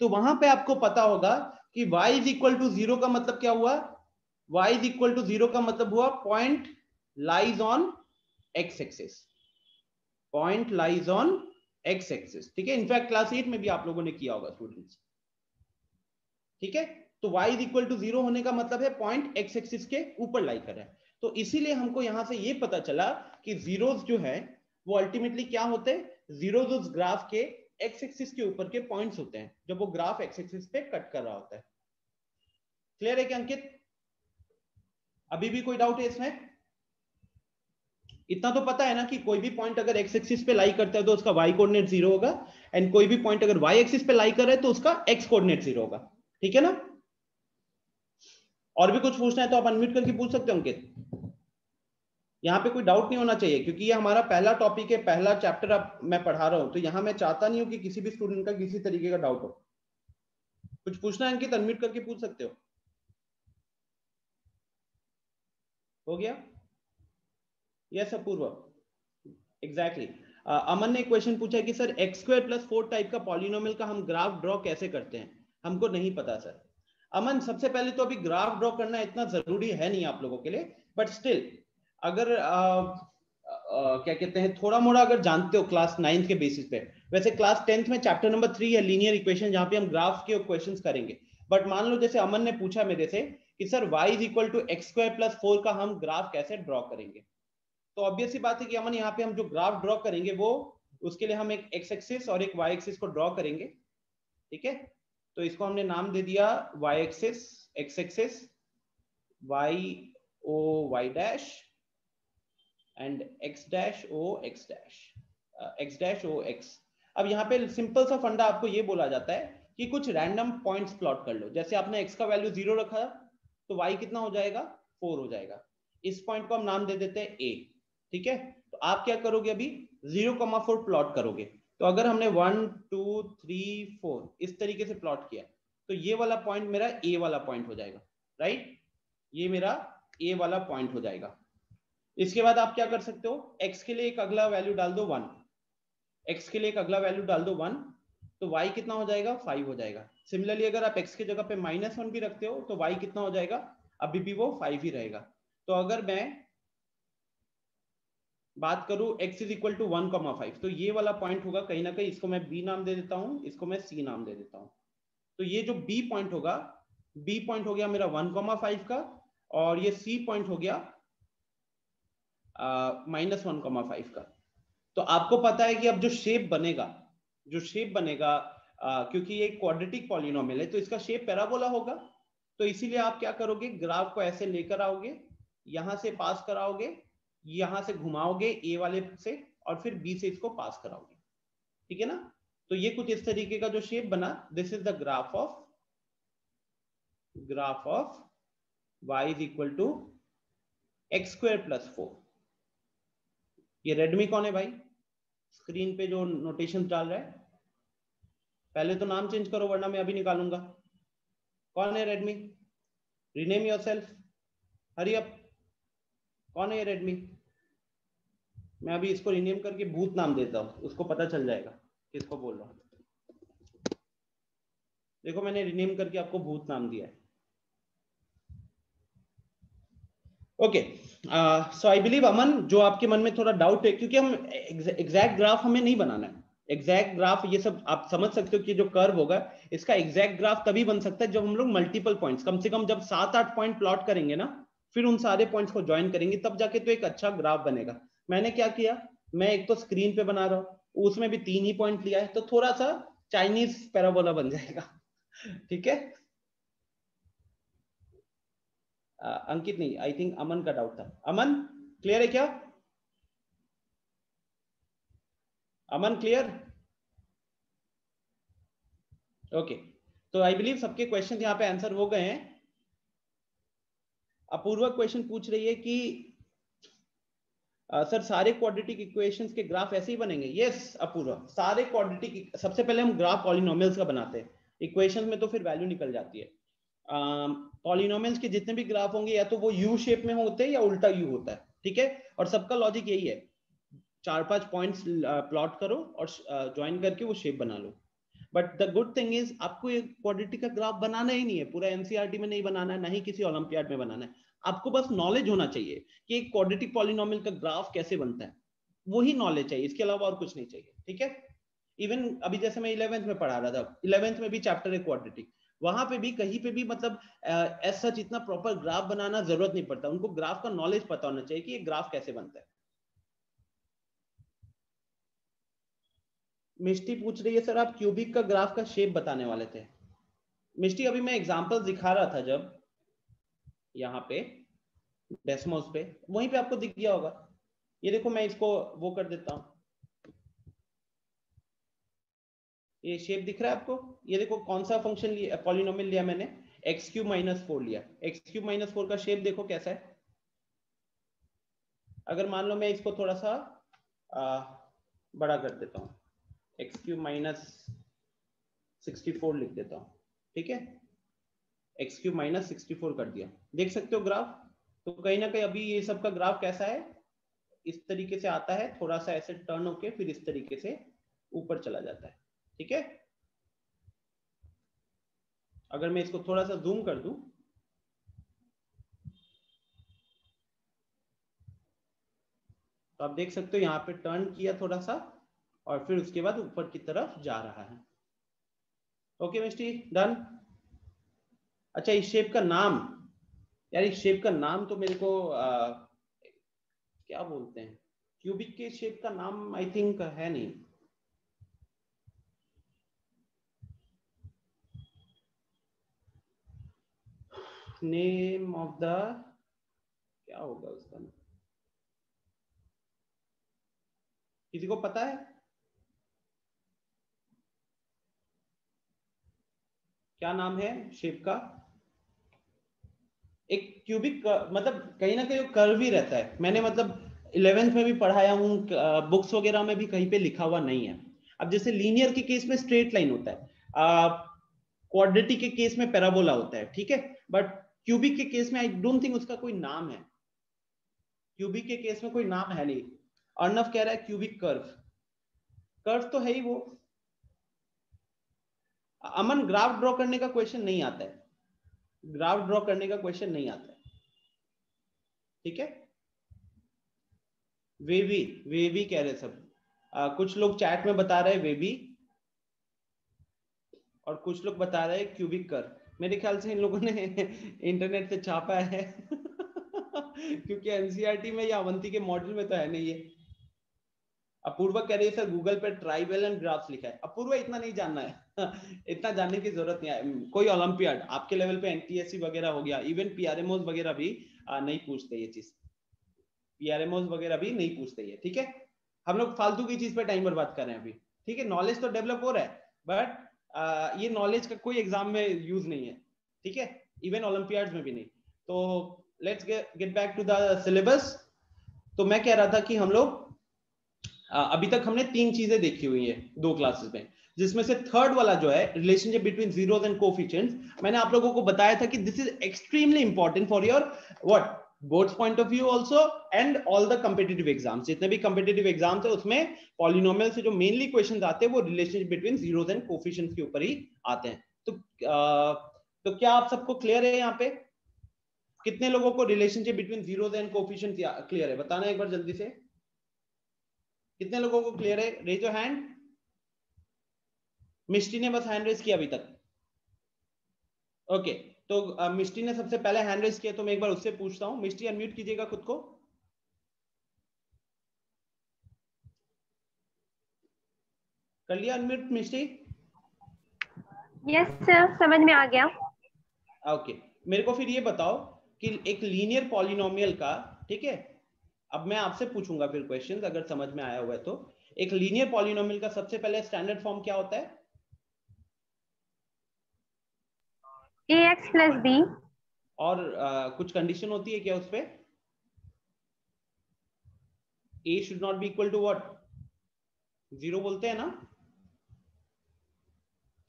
तो वहाँ पे आपको पता होगा कि y is equal to zero का मतलब क्या हुआ? y is equal to zero का मतलब हुआ point lies on x axis point lies on x axis ठीक है? इनफैक्ट क्लास एट में भी आप लोगों ने किया होगा स्टूडेंट्स ठीक है? तो y is equal to zero होने का मतलब है पॉइंट एक्स एक्सिस के ऊपर लाई कर रहा है। तो इसीलिए हमको यहाँ से ये पता चला कि जीरोस जो है, वो अल्टीमेटली क्या होते हैं? जीरोस उस ग्राफ के एक्स एक्सिस के ऊपर के पॉइंट्स होते हैं, जब वो ग्राफ एक्स एक्सिस पे कट कर रहा होता है। क्लियर है क्या, अंकित? अभी भी कोई डाउट है इसमें? इतना तो पता है ना कि कोई भी पॉइंट अगर एक्स एक्सिस पे लाई करता है तो उसका वाई कोऑर्डिनेट ज़ीरो होगा एंड कोई भी पॉइंट अगर वाई एक्सिस पे लाई कर रहा है तो उसका एक्स कोऑर्डिनेट ज़ीरो होगा। ठीक है ना? और भी कुछ पूछना है तो आप अनम्यूट करके पूछ सकते हो, अंकित। यहाँ पे कोई डाउट नहीं होना चाहिए, क्योंकि ये हमारा पहला टॉपिक है, पहला चैप्टर अब मैं पढ़ा रहा हूँ तो यहाँ मैं चाहता नहीं हूँ कि किसी भी स्टूडेंट का किसी तरीके का डाउट हो। कुछ पूछना है अंकित अनम्यूट करके पूछ सकते हो? हो गया? यस अपूर्व एग्जैक्टली अमन ने क्वेश्चन पूछा कि, sir x square plus four type का पॉलिनोमियल का हम ग्राफ ड्रॉ कैसे करते हैं? हमको नहीं पता सर अमन, सबसे पहले तो अभी ग्राफ ड्रॉ करना इतना ज़रूरी है नहीं आप लोगों के लिए बट स्टिल अगर आ, आ, क्या कहते हैं थोड़ा मोड़ा अगर जानते हो क्लास नाइन्थ के बेसिस पे वैसे क्लास टेंथ में चैप्टर नंबर थ्री है लीनियर इक्वेशन जहाँ पे हम ग्राफ के क्वेश्चंस करेंगे। बट मान लो जैसे अमन ने पूछा मेरे से कि sir y is equal to x square plus four का हम ग्राफ कैसे ड्रॉ करेंगे? तो ऑब्वियस बात है कि अमन यहाँ पे हम जो ग्राफ ड्रॉ करेंगे वो उसके लिए हम एक एक्स एक्सिस और एक वाई एक्सिस को ड्रॉ करेंगे। ठीक है? तो इसको हमने नाम दे दिया y axis x axis y o y dash and x dash O x dash x dash O x. अब यहाँ पे सिंपल सा फंडा आपको ये बोला जाता है कि कुछ रैंडम पॉइंट्स प्लॉट कर लो। जैसे आपने x का वैल्यू ज़ीरो रखा तो y कितना हो जाएगा? फोर हो जाएगा। इस पॉइंट को हम नाम दे देते हैं a, ठीक है? तो आप क्या करोगे अभी? ज़ीरो कमा फोर प्लॉट करोगे। तो अगर हमने वन टू थ्री फोर इस तरीके से प्लॉट किया तो ये वाला पॉइंट मेरा ए वाला पॉइंट हो जाएगा राइट ये मेरा ए वाला पॉइंट हो जाएगा। इसके बाद आप क्या कर सकते हो? एक्स के लिए एक अगला वैल्यू डाल दो वन एक्स के लिए एक अगला वैल्यू डाल दो वन तो वाई कितना हो जाएगा? फाइव हो जाएगा. सिमिलरली अगर आप एक्स की जगह पे माइनस वन भी रखते हो तो वाई कितना हो जाएगा? अभी भी वो फाइव ही रहेगा. तो अगर मैं बात करूँ x is equal to one comma five तो ये वाला पॉइंट होगा, कहीं ना कहीं इसको मैं b नाम दे देता हूँ, इसको मैं c नाम दे देता हूँ. तो ये जो b पॉइंट होगा, b पॉइंट हो गया मेरा वन कॉमा फाइव का, और ये c पॉइंट हो गया माइनस वन कॉमा फाइव का। तो आपको पता है कि अब जो शेप बनेगा जो शेप बनेगा uh, क्योंकि ये क्वाड्रेटिक पॉलिनोमियल है तो इसका शेप पैराबोला होगा। तो इसीलिए आप क्या करोगे ग्राफ को ऐसे लेकर आओगे यहाँ से पास कराओगे यहाँ से घुमाओगे ए वाले से और फिर बी से इसको पास कराओगे। ठीक है ना? तो ये कुछ इस तरीके का जो शेप बना this is the graph of graph of y is equal to x square plus four ये रेडमी कौन है भाई? स्क्रीन पे जो नोटेशन डाल रहा है। पहले तो नाम चेंज करो, वरना मैं अभी निकालूँगा। कौन है रेडमी रीनेम योर सेल्फ हरी अप कौन है ये रेडमी मैं अभी इसको रिनेम करके भूत नाम देता हूँ। उसको पता चल जाएगा किसको बोल रहा हूँ। देखो, मैंने रिनेम करके आपको भूत नाम दिया है। Okay so I believe Aman, जो आपके मन में थोड़ा डाउट है, क्योंकि हम एग्जैक्ट ग्राफ हमें नहीं बनाना है। एग्जैक्ट ग्राफ ये सब आप समझ सकते हो कि जो कर्व होगा, इसका एग्जैक्ट ग्राफ तभी बन सकता है जब हम लोग मल्टीपल पॉइंट्स कम से कम जब सात आठ पॉइंट प्लॉट करेंगे ना, फिर उन सारे पॉइंट्स को ज्वाइन करेंगे, तब जाके तो एक अच्छा ग्राफ बनेगा। मैंने क्या किया? मैं एक तो स्क्रीन पे बना रहा हूँ, उसमें भी तीन ही पॉइंट लिया है तो थोड़ा सा चाइनीज़ पैराबोला बन जाएगा। ठीक है? अंकित नहीं आई थिंक अमन का डाउट था। अमन क्लियर है क्या? अमन क्लियर ओके तो आई बिलीव सबके क्वेश्चन यहाँ पे आंसर हो गए हैं। अपूर्वा क्वेश्चन पूछ रही है कि सर सारे क्वाड्रेटिक इक्वेशंस के ग्राफ ऐसे ही बनेंगे? यस अपूर्वा। सारे क्वाड्रेटिक सबसे पहले हम ग्राफ पॉलिनोमियल्स का बनाते हैं। इक्वेशंस में तो फिर वैल्यू निकल जाती है। पॉलिनोमियल्स के जितने भी ग्राफ होंगे, या तो वो यू शेप में होते हैं या उल्टा यू होता है, ठीक है? और सबका लॉजिक यही है। चार पाँच पॉइंट्स प्लॉट करो और ज्वाइन करके वो शेप बना लो। But the good thing is आपको ये क्वाड्रेटिक का ग्राफ बनाना ही नहीं है। पूरा एनसीआरटी में नहीं बनाना है, ना ही किसी ओलंपियाड में बनाना है। आपको बस नॉलेज होना चाहिए कि एक क्वाड्रेटिक पॉलिनोमियल का ग्राफ कैसे बनता है। वही नॉलेज चाहिए, इसके अलावा और कुछ नहीं चाहिए, ठीक है? इवन अभी जैसे मैं इलेवेंथ में पढ़ा रहा था इलेवेंथ में भी चैप्टर है क्वाड्रेटिक वहाँ पे भी, कहीं पे भी मतलब एज सच इतना प्रॉपर ग्राफ बनाना ज़रूरत नहीं पड़ता। उनको ग्राफ का नॉलेज पता होना चाहिए कि ये ग्राफ कैसे बनता है। मिष्टी पूछ रही है, सर, आप क्यूबिक का ग्राफ का शेप बताने वाले थे। मिष्टी, अभी मैं एग्जांपल दिखा रहा था जब, यहाँ पे डेस्मोस पे, वहीं पे आपको दिख गया होगा। ये देखो, मैं इसको वो कर देता हूँ। ये शेप दिख रहा है आपको? ये देखो कौन सा फ़ंक्शन लिया पॉलिनोमियल लिया मैंने? एक्स क्यूब माइनस फोर लिया। एक्स क्यूब माइनस फोर का शेप देखो कैसा है? अगर मान लो मैं इसको थोड़ा सा आ, बड़ा कर देता हूँ। X cube minus sixty four लिख देता हूँ। ठीक है? X cube minus sixty four कर दिया। देख सकते हो ग्राफ तो कहीं ना कहीं अभी ये सब का ग्राफ कैसा है? इस तरीके से आता है थोड़ा सा ऐसे टर्न होके फिर इस तरीके से ऊपर चला जाता है। ठीक है? अगर मैं इसको थोड़ा सा जूम कर दूँ। तो आप देख सकते हो यहाँ पे टर्न किया थोड़ा सा और फिर उसके बाद ऊपर की तरफ़ जा रहा है। ओके मिस्टी डन अच्छा इस शेप का नाम। यार इस शेप का नाम तो मेरे को आ, क्या बोलते हैं? क्यूबिक के शेप का नाम आई थिंक है नहीं। नेम ऑफ़ द क्या होगा उसका किसी को पता है? क्या नाम है शेप का? एक क्यूबिक मतलब कहीं ना कहीं कर्व ही रहता है। मैंने मतलब इलेवेंथ में भी पढ़ाया हूँ बुक्स वगैरह में भी कहीं पे लिखा हुआ नहीं है। अब जैसे लीनियर के केस में स्ट्रेट लाइन होता है क्वाड्रेटिक के केस में पैराबोला होता है, ठीक है? बट क्यूबिक के केस में आई डोंट थिंक उसका कोई नाम है। क्यूबिक के केस में कोई नाम है नहीं। अर्नव कह रहा है क्यूबिक कर्व। कर्व तो है ही वो। अमन ग्राफ ड्रॉ करने का क्वेश्चन नहीं आता है। ग्राफ ड्रॉ करने का क्वेश्चन नहीं आता है। ठीक है? वेवी वेवी कह रहे सब। आ, कुछ लोग चैट में बता रहे वेवी। और कुछ लोग बता रहे क्यूबिक कर मेरे ख्याल से इन लोगों ने इंटरनेट से छापा है। क्योंकि एनसीईआरटी में या अवंती के मॉडल में तो है नहीं ये। अपूर्वा कह रही है सर गूगल पे ट्राइबल एंड ग्राफ्स लिखा है। अपूर्वा इतना नहीं जानना है। इतना जानने की ज़रूरत नहीं है। कोई ओलंपियाड आपके लेवल पे एनटीएससी वगैरह हो गया इवन पीआरएमओस वगैरह भी नहीं पूछते ये चीज़। पीआरएमओस वगैरह भी नहीं पूछते ये, ठीक है? हम लोग फालतू की चीज़ पे टाइम बर्बाद कर रहे हैं अभी। ठीक है नॉलेज तो डेवलप हो रहा है बट ये नॉलेज का कोई एग्ज़ाम में यूज़ नहीं है, ठीक है? इवन ओलंपियाड में भी नहीं। तो let's get back to the syllabus तो मैं कह रहा था कि हम लोग अभी तक हमने तीन चीज़ें देखी हुई है दो क्लासेस में, जिसमें से थर्ड वाला जो है relationship between zeros and coefficients मैंने आप लोगों को बताया था कि this is extremely important for your what boards point of view also and all the competitive exams जितने भी कंपिटेटिव एग्ज़ाम्स है उसमें पॉलिनोमियल से जो मेनली क्वेश्चन आते हैं वो relationship between zeros and coefficients के ऊपर ही आते हैं। तो आ, तो क्या आप सबको क्लियर है यहाँ पे? कितने लोगों को relationship between zeros and coefficients clear है? बताना एक बार जल्दी से। कितने लोगों को क्लियर है? रेज योर हैंड मिस्टी ने बस हैंड रेज किया अभी तक। ओके तो मिस्टी ने सबसे पहले हैंड रेज किया तो मैं एक बार उससे पूछता हूँ। मिस्टी अनम्यूट कीजिएगा खुद को। कर लिया अनम्यूट मिस्टी? यस सर समझ में आ गया। Okay okay. मेरे को फिर ये बताओ कि एक लीनियर पॉलिनोमियल का ठीक है? अब मैं आपसे पूछूँगा फिर क्वेश्चन अगर समझ में आया हुआ है तो। एक लीनियर पॉलिनोमियल का सबसे पहले स्टैंडर्ड फॉर्म क्या होता है? ए एक्स प्लस बी और आ, कुछ कंडीशन होती है क्या उस पर a should not be equal to what zero बोलते हैं ना?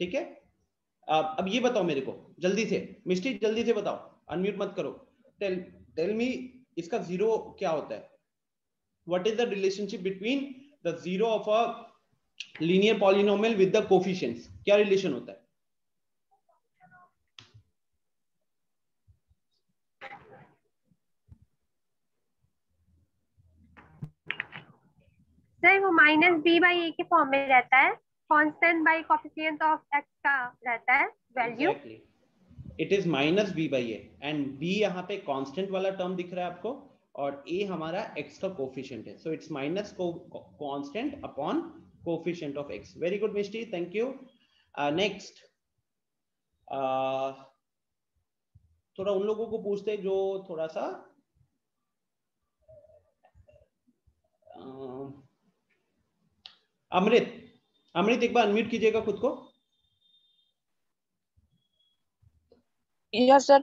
ठीक है? अब ये बताओ मेरे को जल्दी से मिस्टी जल्दी से बताओ अनम्यूट मत करो। टेल टेल मी इसका ज़ीरो क्या होता है? What is the relationship between the zero of a linear polynomial with the coefficients? क्या relation होता है? सर वो माइनस बी बाई ए के फॉर्म में रहता है। Constant by coefficient of x का रहता है value it is minus b by a and b यहाँ पे कांस्टेंट वाला टर्म दिख रहा है आपको और ए हमारा x का कोफिशिएंट है। So it's minus constant upon coefficient of x. Very good Misty thank you next थोड़ा उन लोगों को पूछते जो थोड़ा सा uh, अमृत अमृत एक बार अनम्यूट कीजिएगा खुद को। Yes sir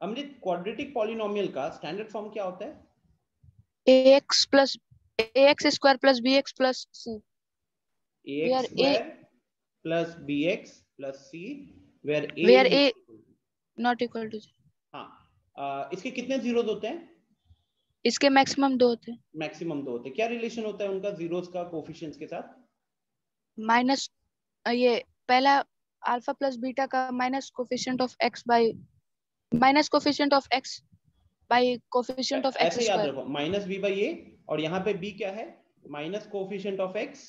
Amrit quadratic polynomial का स्टैंडर्ड फॉर्म क्या होता है? Ax plus ax square plus bx plus c. Ax square plus bx plus c where a where a not equal to हाँ इसके कितने जीरोस होते हैं? इसके मैक्सिमम दो होते हैं। मैक्सिमम दो होते हैं। क्या रिलेशन होता है उनका जीरोस का कोफिशिएंट्स के साथ? माइनस ये पहला अल्फ़ा प्लस बीटा का minus coefficient of x by minus coefficient of x by coefficient of याद रखो। माइनस b बाय a और यहाँ पे बी क्या है? Minus coefficient of x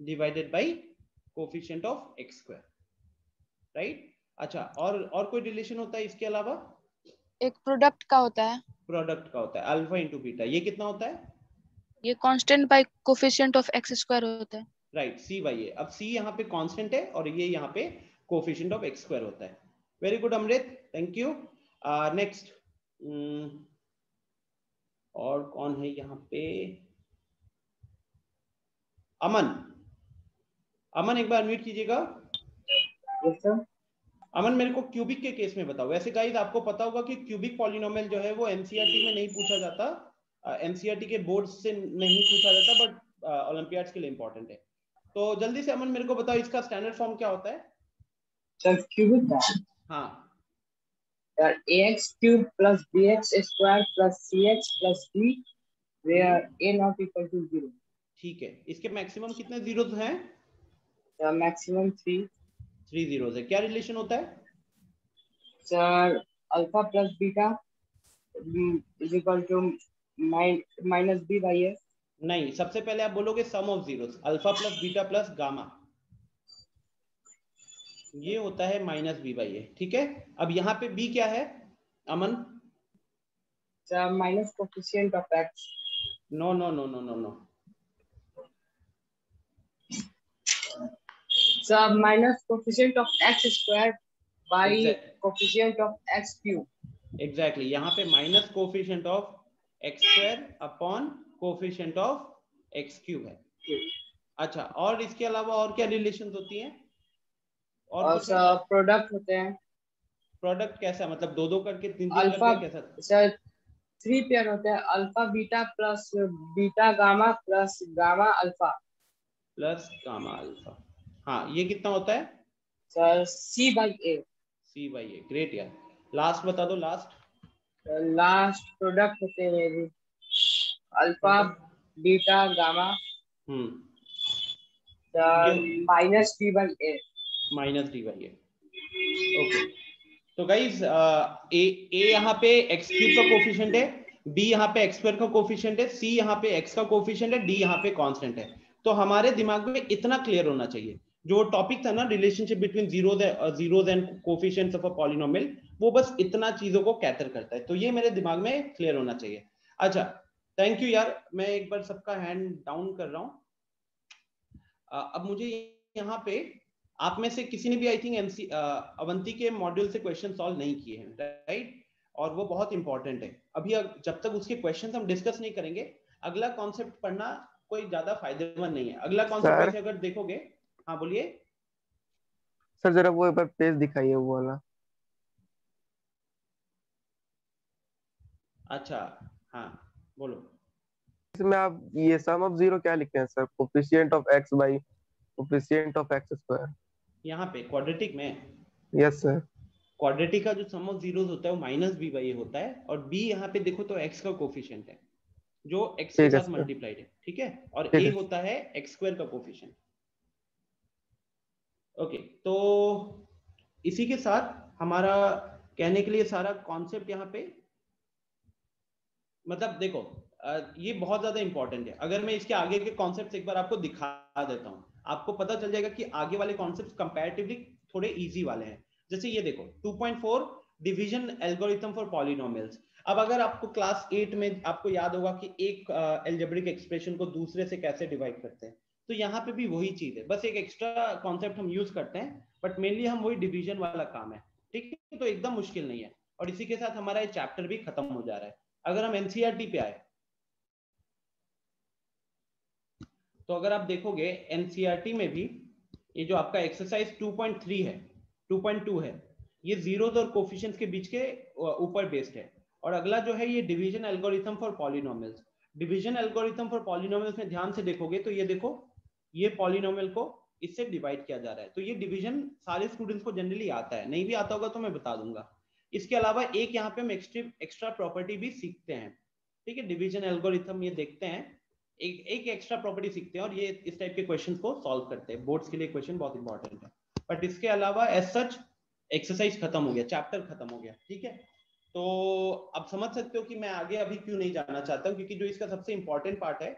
divided by coefficient of x square right अच्छा और और कोई रिलेशन होता है इसके अलावा? एक प्रोडक्ट का होता है। प्रोडक्ट का होता है अल्फ़ा इनटू बीटा ये कितना होता है? ये constant by coefficient of x square होता है। राइट सी बाई ए अब सी यहाँ पे कांस्टेंट है और ये यहाँ पे कोफिशिएंट ऑफ़ x स्क्वायर होता है। Very good Amrit thank you next और कौन है यहाँ पे? अमन. अमन एक बार म्यूट कीजिएगा। अमन मेरे को क्यूबिक के केस में बताओ। वैसे गाइस आपको पता होगा कि क्यूबिक पॉलिनोमियल जो है वो एनसीईआरटी में नहीं पूछा जाता। एनसीईआरटी के बोर्ड से नहीं पूछा जाता बट ओलंपियाड्स के लिए इंपॉर्टेंट है। तो जल्दी से अमन मेरे को बताओ इसका स्टैंडर्ड फॉर्म क्या होता है? सर क्यूबिक का हाँ। यार ax cube plus bx square plus cx plus b where a not equal to zero ठीक है। इसके मैक्सिमम कितने जीरोस हैं? Maximum three थ्री जीरोस है क्या रिलेशन होता है? Alpha plus beta mm, is equal to minus b by a नहीं सबसे पहले आप बोलोगे sum of zeros alpha plus beta plus gamma ये होता है माइनस बी बाई ए ठीक है? अब यहाँ पे बी क्या है Aman? Minus coefficient of x no no no no no no sir minus coefficient of x square by Exact- coefficient of x cube exactly यहाँ पे minus coefficient of x square upon coefficient of x cube है। अच्छा और इसके अलावा और क्या relation होती हैं? और और प्रोडक्ट होते हैं। प्रोडक्ट कैसा मतलब दो दो करके तीन तीन अल्फ़ा कैसा? सर थ्री पेयर होते हैं। Alpha beta plus beta gamma plus gamma alpha plus gamma alpha हाँ ये कितना होता है? Sir c by a c by a great यार। लास्ट बता दो लास्ट लास्ट प्रोडक्ट होते हैं भी alpha beta gamma. Hmm. Minus b by a minus d by a okay तो गाइज़ ए ए यहाँ पे एक्स क्यूब का कोफिशिएंट है बी यहाँ पे एक्स स्क्वायर का कोफिशिएंट है सी यहाँ पे एक्स का कोफिशियंट है डी यहाँ पे कांस्टेंट है। तो हमारे दिमाग में इतना क्लियर होना चाहिए। जो टॉपिक था ना relationship between zeros zeros and coefficients of a polynomial वो बस इतना चीज़ों को कैटर करता है। तो ये मेरे दिमाग में क्लियर होना चाहिए। अच्छा थैंक यू यार मैं एक बार सबका हैंड डाउन कर रहा हूँ। अब मुझे यहाँ पे आप में से किसी ने भी आई थिंक एमसी अवंती के मॉड्यूल से क्वेश्चन सॉल्व नहीं किए हैं राइट और वो बहुत इंपॉर्टेंट है। अभी जब तक उसके क्वेश्चन हम डिस्कस नहीं करेंगे अगला कॉन्सेप्ट पढ़ना कोई ज़्यादा फ़ायदेमंद नहीं है। अगला कॉन्सेप्ट अगर देखोगे हाँ बोलिए। सर जरा वो एक बार पेज दिखाइए वो वाला। अच्छा हाँ बोलो। इसमें आप ये सम ऑफ़ ज़ीरो क्या लिखे हैं sir? Coefficient of x by coefficient of x square यहाँ पे क्वाड्रेटिक में? यस सर क्वाड्रेटिक का जो सम ऑफ़ जीरोस होता है वो माइनस बी बाई होता है और बी यहाँ पे देखो तो एक्स का कोफिशिएंट है जो एक्स के साथ मल्टीप्लाइड है ठीक है? और ए होता है एक्स स्क्वायर का कोफिशिएंट ओके तो इसी के साथ हमारा कहने के लिए सारा कॉन्सेप्ट यहाँ पे मतलब देखो ये बहुत ज़्यादा इंपॉर्टेंट है। अगर मैं इसके आगे के कॉन्सेप्ट एक बार आपको दिखा देता हूँ, आपको पता चल जाएगा कि आगे वाले कॉन्सेप्ट कंपेरेटिवली थोड़े इजी वाले हैं। जैसे ये देखो 2.4 डिवीज़न एल्गोरिथम फॉर पॉलिनोमियल्स अब अगर आपको क्लास एट में आपको याद होगा कि एक एल्जेब्रिक एक्सप्रेशन को दूसरे से कैसे डिवाइड करते हैं तो यहाँ पे भी वही चीज़ है। बस एक एक्स्ट्रा कॉन्सेप्ट हम यूज़ करते हैं बट मेनली हम वही डिवीज़न वाला काम है। ठीक है? तो एकदम मुश्किल नहीं है। और इसी के साथ हमारा ये चैप्टर भी खत्म हो जा रहा है। अगर हम एनसीईआरटी पे आए तो अगर आप देखोगे एनसीईआरटी में भी ये जो आपका एक्सरसाइज 2.3 है 2.2 है, ये जीरोस और कोफिशिएंट्स के बीच के ऊपर बेस्ड है। और अगला जो है ये division algorithm for polynomials division algorithm for polynomials में ध्यान से देखोगे तो ये देखो ये पॉलिनोमियल को इससे डिवाइड किया जा रहा है। तो ये डिवीज़न सारे स्टूडेंट्स को जनरली आता है। नहीं भी आता होगा तो मैं बता दूँगा। इसके अलावा एक यहाँ पे हम एक्स्ट्रा प्रॉपर्टी भी सीखते हैं। ठीक है? डिवीज़न एल्गोरिथम ये देखते हैं। एक एक एक्स्ट्रा प्रॉपर्टी सीखते हैं और ये इस टाइप के क्वेश्चन को सॉल्व करते हैं। बोर्ड्स के लिए क्वेश्चन बहुत इंपॉर्टेंट है। बट इसके अलावा एज सच एक्सरसाइज खत्म हो गया। चैप्टर खत्म हो गया। ठीक है? तो अब समझ सकते हो कि मैं आगे अभी क्यों नहीं जाना चाहता हूँ, क्योंकि जो इसका सबसे इंपॉर्टेंट पार्ट है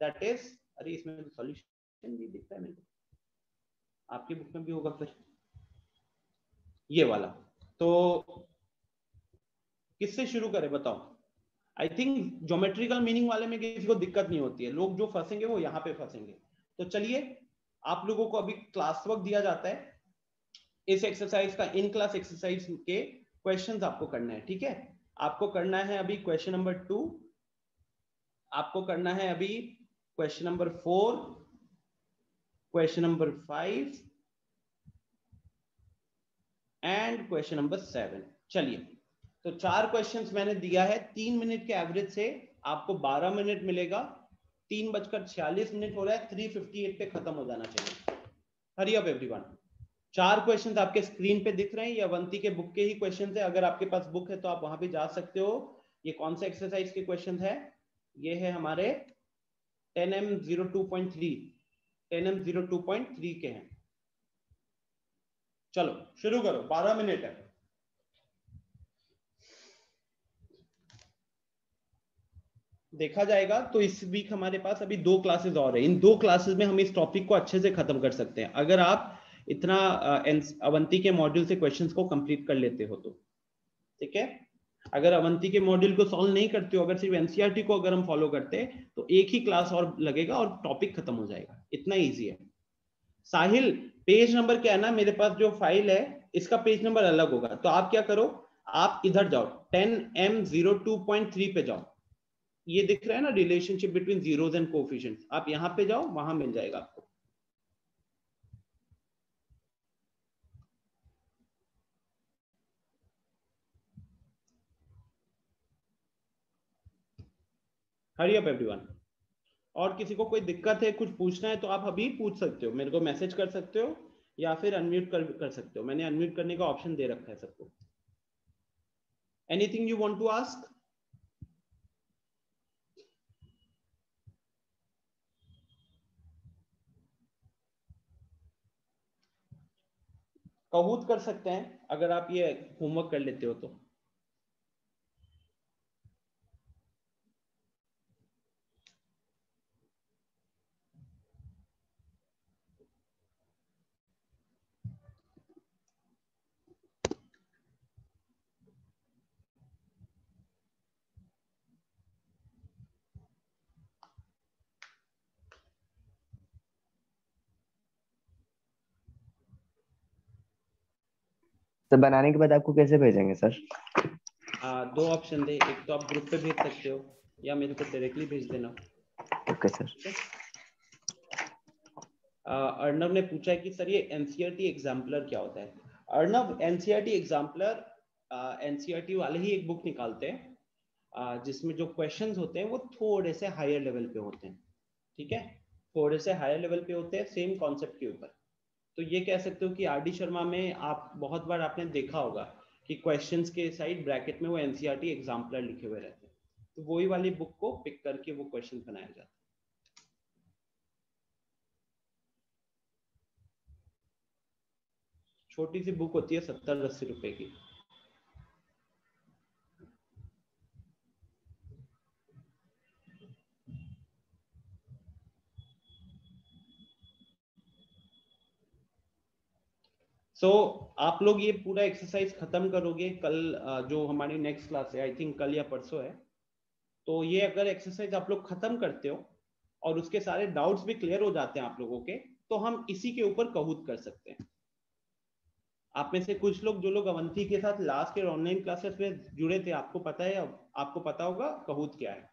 दैट इज़ अरे इसमें सॉल्यूशन भी दिखता है मेरे आपकी बुक में भी होगा फिर। ये वाला। तो किससे शुरू करें बताओ? आई थिंक ज्योमेट्रिकल मीनिंग वाले में किसी को दिक्कत नहीं होती है। लोग जो फंसेंगे वो यहाँ पे फंसेंगे। तो चलिए, आप लोगों को अभी क्लास वर्क दिया जाता है। इस एक्सरसाइज का इन क्लास एक्सरसाइज के क्वेश्चंस आपको करना है, ठीक है? आपको करना है अभी क्वेश्चन नंबर टू आपको करना है अभी question number four question number five and question number seven चलिए तो चार क्वेश्चंस मैंने दिया है। तीन मिनट के एवरेज से आपको बारह मिनट मिलेगा। तीन बजकर छियालीस मिनट हो रहा है। थ्री फिफ्टी एट पे खत्म हो जाना चाहिए। हरी अप एवरीवन चार क्वेश्चंस आपके स्क्रीन पे दिख रहे हैं। ये अवंती के बुक के ही क्वेश्चंस है। अगर आपके पास बुक है तो आप वहाँ पे जा सकते हो। ये कौन सा एक्सरसाइज के क्वेश्चन है? ये है हमारे ten M zero two point three ten M zero two point three के हैं। चलो, शुरू करो, बारह मिनट है। देखा जाएगा तो इस वीक हमारे पास अभी दो क्लासेस और है। इन दो क्लासेस में हम इस टॉपिक को अच्छे से खत्म कर सकते हैं। अगर आप इतना अवंती के मॉड्यूल से क्वेश्चंस को कंप्लीट कर लेते हो तो। ठीक है? अगर अवंती के मॉड्यूल को सॉल्व नहीं करते हो, अगर सिर्फ़ एनसीईआरटी को अगर हम फॉलो करते हैं तो एक ही क्लास और लगेगा और टॉपिक खत्म हो जाएगा। इतना इजी है। साहिल पेज नंबर क्या है ना, मेरे पास जो फ़ाइल है, इसका पेज नंबर अलग होगा। तो आप क्या करो, आप इधर जाओ ten M zero two point three पे जाओ। ये दिख रहा है ना relationship between zeros and coefficients आप यहाँ पे जाओ, वहाँ मिल जाएगा आपको। हरी अप एवरीवन और किसी को कोई दिक्कत है, कुछ पूछना है तो आप अभी पूछ सकते हो। मेरे को मैसेज कर सकते हो या फिर अनम्यूट कर कर सकते हो। मैंने अनम्यूट करने का ऑप्शन दे रखा है सबको। Anything you want to ask Kahoot कर सकते हैं, अगर आप ये होमवर्क कर लेते हो तो। तो बनाने के बाद आपको कैसे भेजेंगे सर? आ, दो ऑप्शन दे। एक तो आप ग्रुप पे भेज सकते हो या मेरे को डायरेक्टली भेज देना। Okay sir. आ, अर्णव ने पूछा है कि सर ये एनसीईआरटी एग्जाम्पलर क्या होता है? अर्णव एनसीईआरटी एग्जाम्पलर एनसीईआरटी वाले ही एक बुक निकालते हैं जिसमें जो क्वेश्चंस होते हैं वो थोड़े से हायर लेवल पे होते हैं। ठीक है? थोड़े से हायर लेवल पे होते हैं सेम कॉन्सेप्ट के ऊपर। तो ये कह सकते हो कि आर डी शर्मा में आप, बहुत बार आपने देखा होगा कि क्वेश्चंस के साइड ब्रैकेट में वो एनसीआर एग्जाम्पलर लिखे हुए रहते हैं। तो वही वाली बुक को पिक करके वो क्वेश्चन बनाया जाता है। छोटी सी बुक होती है सत्तर अस्सी रुपए की। सो so, आप लोग ये पूरा एक्सरसाइज खत्म करोगे कल जो हमारी नेक्स्ट क्लास है आई थिंक कल या परसों है। तो ये अगर एक्सरसाइज आप लोग खत्म करते हो और उसके सारे डाउट्स भी क्लियर हो जाते हैं आप लोगों के तो हम इसी के ऊपर कहूत कर सकते हैं। आप में से कुछ लोग जो लोग अवंती के साथ लास्ट ईयर ऑनलाइन क्लासेस में जुड़े थे आपको पता है आपको पता होगा कहूत क्या है।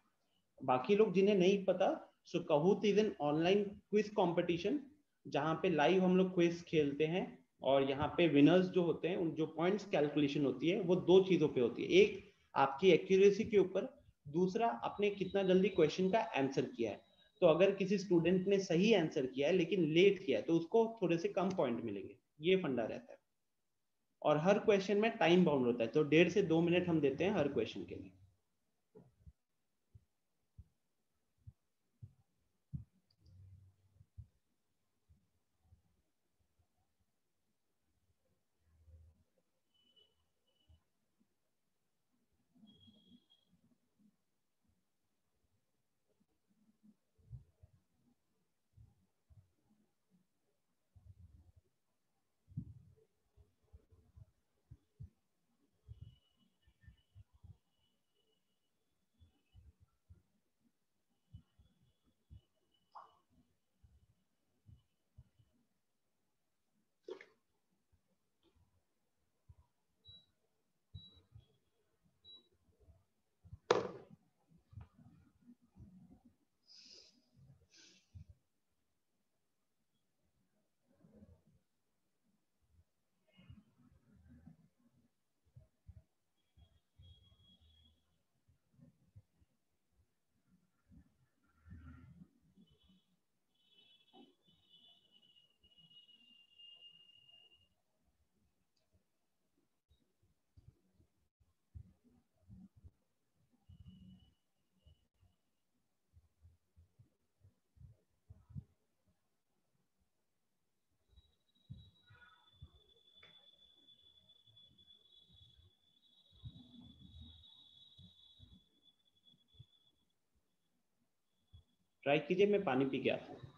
बाकी लोग जिन्हें नहीं पता so Kahoot is an online quiz competition जहाँ पे लाइव हम लोग क्विज खेलते हैं। और यहाँ पे विनर्स जो होते हैं, उन जो पॉइंट्स कैलकुलेशन होती है, वो दो चीज़ों पे होती है। एक, आपकी एक्यूरेसी के ऊपर, दूसरा, आपने कितना जल्दी क्वेश्चन का आंसर किया है। तो अगर किसी स्टूडेंट ने सही आंसर किया है, लेकिन लेट किया है तो उसको थोड़े से कम पॉइंट मिलेंगे। ये फंडा रहता है। और हर क्वेश्चन में टाइम बाउंड होता है। तो डेढ़ से दो मिनट हम देते हैं हर क्वेश्चन के लिए। ट्राई कीजिए मैं पानी पी के आता हूँ।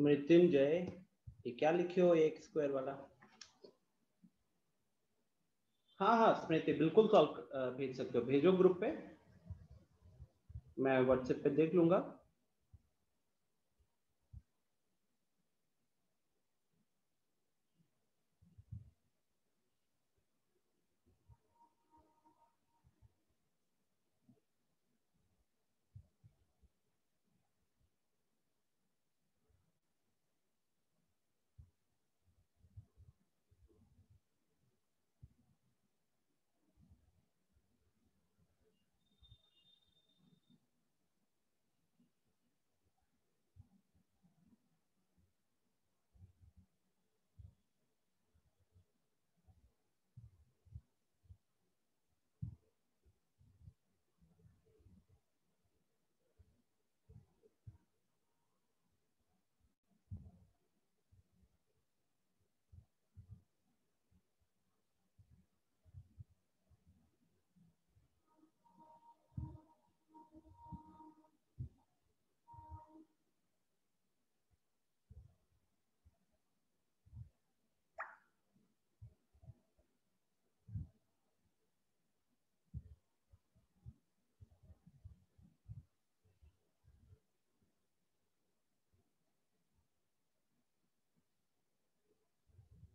मृत्युंजय, ये क्या लिखे हो, एक स्क्वायर वाला? हाँ हाँ स्मृति, बिल्कुल सॉल्व भेज सकते हो। भेजो ग्रुप पे। मैं व्हाट्सएप पे देख लूँगा।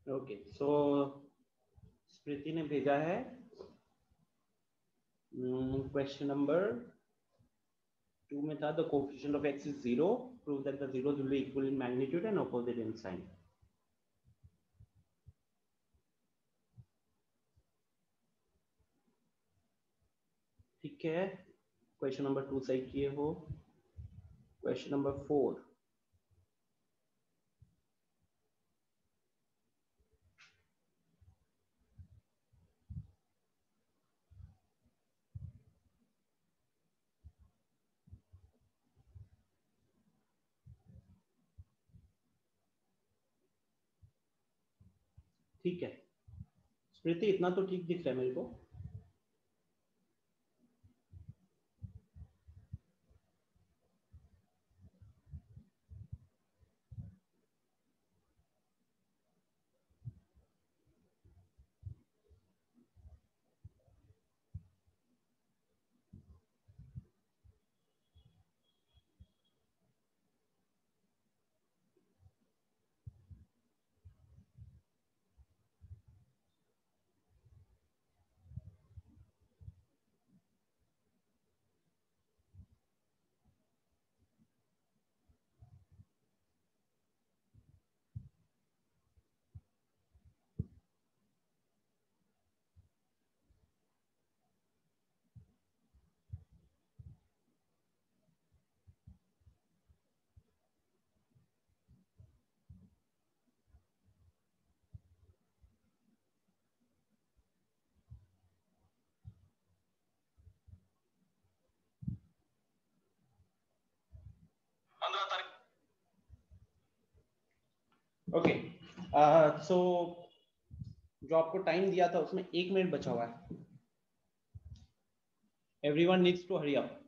ओके सो स्मृति ने भेजा है। क्वेश्चन नंबर टू में था the coefficient of x is zero prove that the zeros will be equal in magnitude and opposite in sign. ठीक है। क्वेश्चन नंबर टू सही किए हो। क्वेश्चन नंबर फोर ठीक है। स्मृति इतना तो ठीक दिख रहा है मेरे को। तारीख ओके सो जो आपको टाइम दिया था, उसमें एक मिनट बचा हुआ है। Everyone needs to hurry up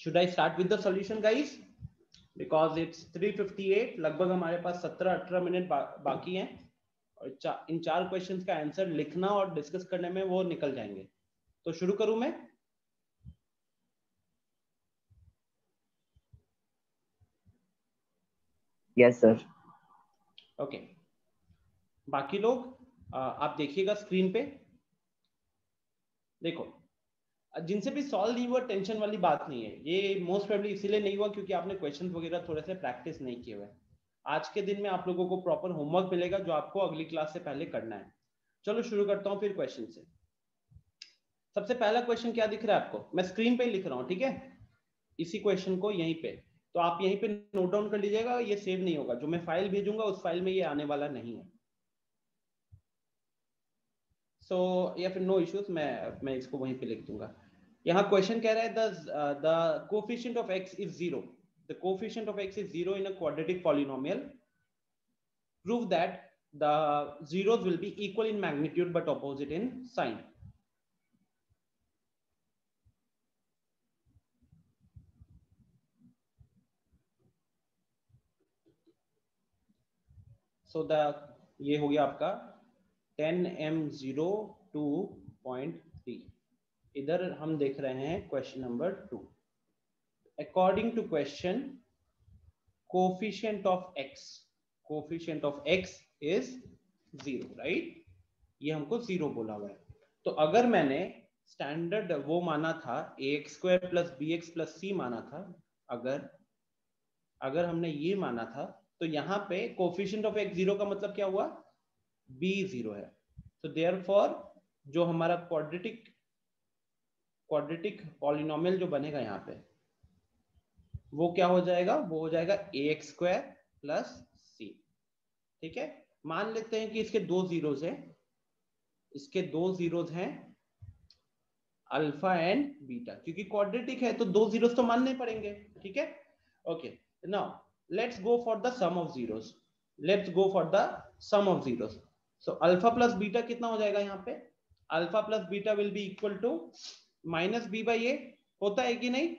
should i start with the solution guys? Because it's 358 लगभग हमारे पास 17 18 मिनट बा, बाकी हैं। और चा, इन चार क्वेश्चंस का आंसर लिखना और डिस्कस करने में वो निकल जाएँगे। तो शुरू करूँ मैं? यस सर ओके बाकी लोग आप देखिएगा स्क्रीन पे। देखो जिनसे भी सॉल्व नहीं हुआ टेंशन वाली बात नहीं है। ये मोस्ट प्रोबेबली इसीलिए नहीं हुआ क्योंकि आपने क्वेश्चन वगैरह थोड़े से प्रैक्टिस नहीं किए हुए आज के दिन में आप लोगों को प्रॉपर होमवर्क मिलेगा जो आपको अगली क्लास से पहले करना है। चलो शुरू करता हूँ फिर क्वेश्चन से। सबसे पहला क्वेश्चन क्या दिख रहा है आपको? मैं स्क्रीन पे लिख रहा हूँ ठीक है? इसी क्वेश्चन को यहीं पे। तो आप यहीं पे नोट डाउन कर लीजिएगा ये सेव नहीं होगा। जो मैं फ़ाइल भेजूँगा उस फ़ाइल में ये आने वाला नहीं है। सो so, या फिर नो इश्यूज़ मैं मैं इसको वहीं पे लिख दूँगा। यहाँ क्वेश्चन कह रहा है the the coefficient of x is zero the coefficient of x is zero in a quadratic polynomial prove that the zeros will be equal in magnitude but opposite in sign. So, the, ये हो गया आपका 10 m 0 2.3 इधर हम देख रहे हैं question number two according to question coefficient of x coefficient of x is zero right ये हमको ज़ीरो बोला हुआ है। तो अगर मैंने स्टैंडर्ड वो माना था a x square plus b x plus c माना था, अगर अगर हमने ये माना था तो यहाँ पे कोफिशियंट ऑफ़ एक्स ज़ीरो का मतलब क्या हुआ? बी ज़ीरो है। तो देयर जो हमारा क्वाड्रेटिक क्वाड्रेटिक पॉलिनोमियल जो बनेगा यहाँ पे, वो क्या हो जाएगा? वो हो जाएगा a x square plus c ठीक है? मान लेते हैं कि इसके दो जीरोज हैं। इसके दो जीरोज हैं अल्फ़ा एंड बीटा क्योंकि क्वाड्रेटिक है तो दो जीरोज तो मानने पड़ेंगे। ठीक है? Okay now let's go for the sum of zeros let's go for the sum of zeros so alpha plus beta कितना हो जाएगा यहाँ पे? Alpha plus beta will be equal to minus b by a होता है कि नहीं?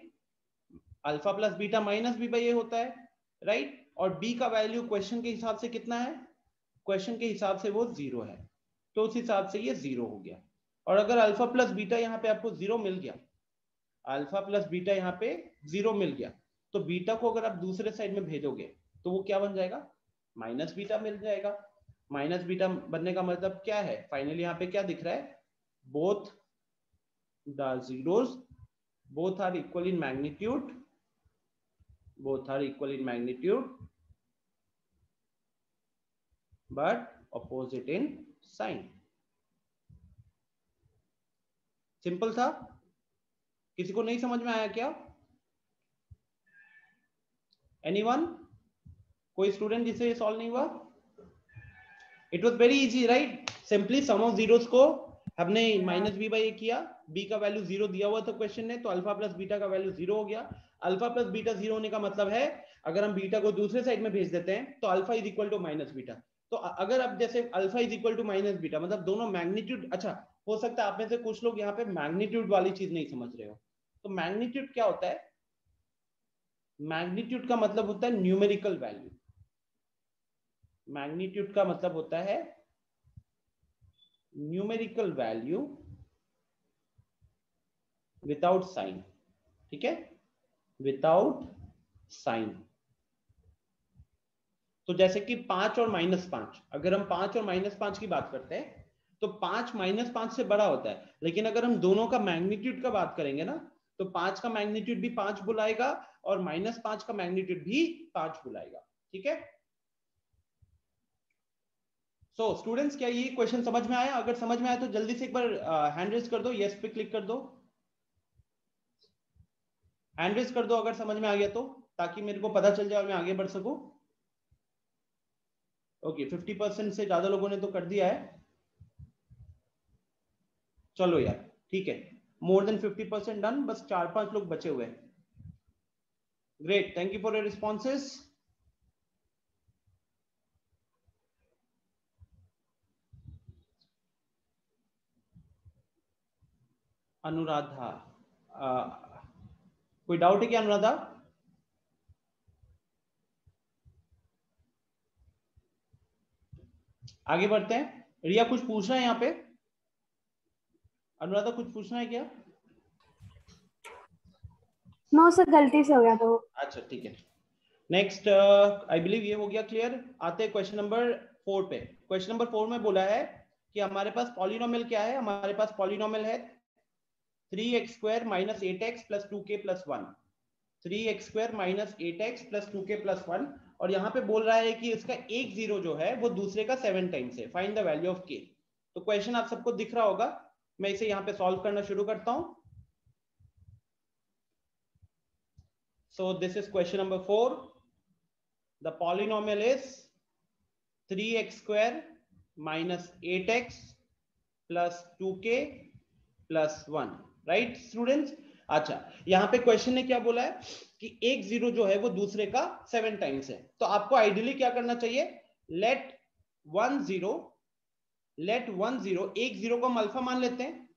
Alpha plus beta minus b by a होता है राइट और बी का वैल्यू क्वेश्चन के हिसाब से कितना है? क्वेश्चन के हिसाब से वो ज़ीरो है। तो उस हिसाब से ये ज़ीरो हो गया। और अगर अल्फ़ा प्लस बीटा यहाँ पे आपको ज़ीरो मिल गया, अल्फ़ा प्लस बीटा यहाँ पे ज़ीरो मिल गया तो बीटा को अगर आप दूसरे साइड में भेजोगे तो वो क्या बन जाएगा? माइनस बीटा मिल जाएगा। माइनस बीटा बनने का मतलब क्या है? फाइनली यहाँ पे क्या दिख रहा है? Both the zeros both are equal in magnitude both are equal in magnitude, but opposite in sign. Simple था? किसी को नहीं समझ में आया क्या? एनीवन कोई स्टूडेंट जिसे ये सॉल्व नहीं हुआ? It was very easy right simply sum of zeros को हमने माइनस बी बाई किया। बी का वैल्यू ज़ीरो दिया हुआ था क्वेश्चन ने तो अल्फ़ा प्लस बीटा का वैल्यू ज़ीरो हो गया। अल्फ़ा प्लस बीटा ज़ीरो होने का मतलब है, अगर हम बीटा को दूसरे साइड में भेज देते हैं तो alpha is equal to minus beta तो अगर अब जैसे alpha is equal to minus beta मतलब दोनों मैग्नीट्यूड अच्छा हो सकता है आप में से कुछ लोग यहाँ पे मैग्नीट्यूड वाली चीज़ नहीं समझ रहे हो। तो मैग्नीट्यूड क्या होता है? मैग्नीट्यूड का मतलब होता है न्यूमेरिकल वैल्यू मैग्नीट्यूड का मतलब होता है न्यूमेरिकल वैल्यू विदाउट साइन ठीक है? विदाउट साइन तो जैसे कि पाँच और माइनस पाँच। अगर हम पाँच और माइनस पाँच की बात करते हैं तो पाँच माइनस पाँच से बड़ा होता है। लेकिन अगर हम दोनों का मैग्नीट्यूड का बात करेंगे ना तो पाँच का मैग्नीट्यूड भी पाँच बुलाएगा और माइनस पाँच का मैग्नीट्यूड भी पाँच बुलाएगा। ठीक है? सो स्टूडेंट्स क्या ये क्वेश्चन समझ में आया? अगर समझ में आया तो जल्दी से एक बार हैंड रेज कर दो यस पे क्लिक कर दो। हैंड रेज कर दो अगर समझ में आ गया तो ताकि मेरे को पता चल जाए और मैं आगे बढ़ सकूँ। ओके फिफ्टी परसेंट से ज़्यादा लोगों ने तो कर दिया है। चलो यार, ठीक है। More than fifty percent done बस चार पाँच लोग बचे हुए हैं। Great thank you for your responses Anuradha कोई डाउट है क्या अनुराधा? आगे बढ़ते हैं। रिया कुछ पूछना है यहाँ पे? अनुराधा कुछ पूछना है क्या? नो सर गलती से हो गया तो। अच्छा ठीक है। नेक्स्ट आई बिलीव ये हो गया क्लियर आते हैं क्वेश्चन नंबर फोर पे। क्वेश्चन नंबर फोर में बोला है कि हमारे पास पॉलिनोमियल क्या है? हमारे पास पॉलिनोमियल है three x square minus eight x plus two k plus one. Three x square minus eight x plus two k plus one. और यहाँ पे बोल रहा है कि इसका एक ज़ीरो जो है, वो दूसरे का सेवन टाइम्स है। Find the value of k तो क्वेश्चन आप सबको दिख रहा होगा। मैं इसे यहाँ पे सॉल्व करना शुरू करता हूँ। So this is question number 4 the polynomial is 3x square minus 8x plus 2k plus 1 right, students? अच्छा यहाँ पे क्वेश्चन ने क्या बोला है कि एक ज़ीरो जो है वो दूसरे का सेवन टाइम्स है। तो आपको आइडियली क्या करना चाहिए? Let one zero let one zero एक ज़ीरो को हम अल्फ़ा मान लेते हैं।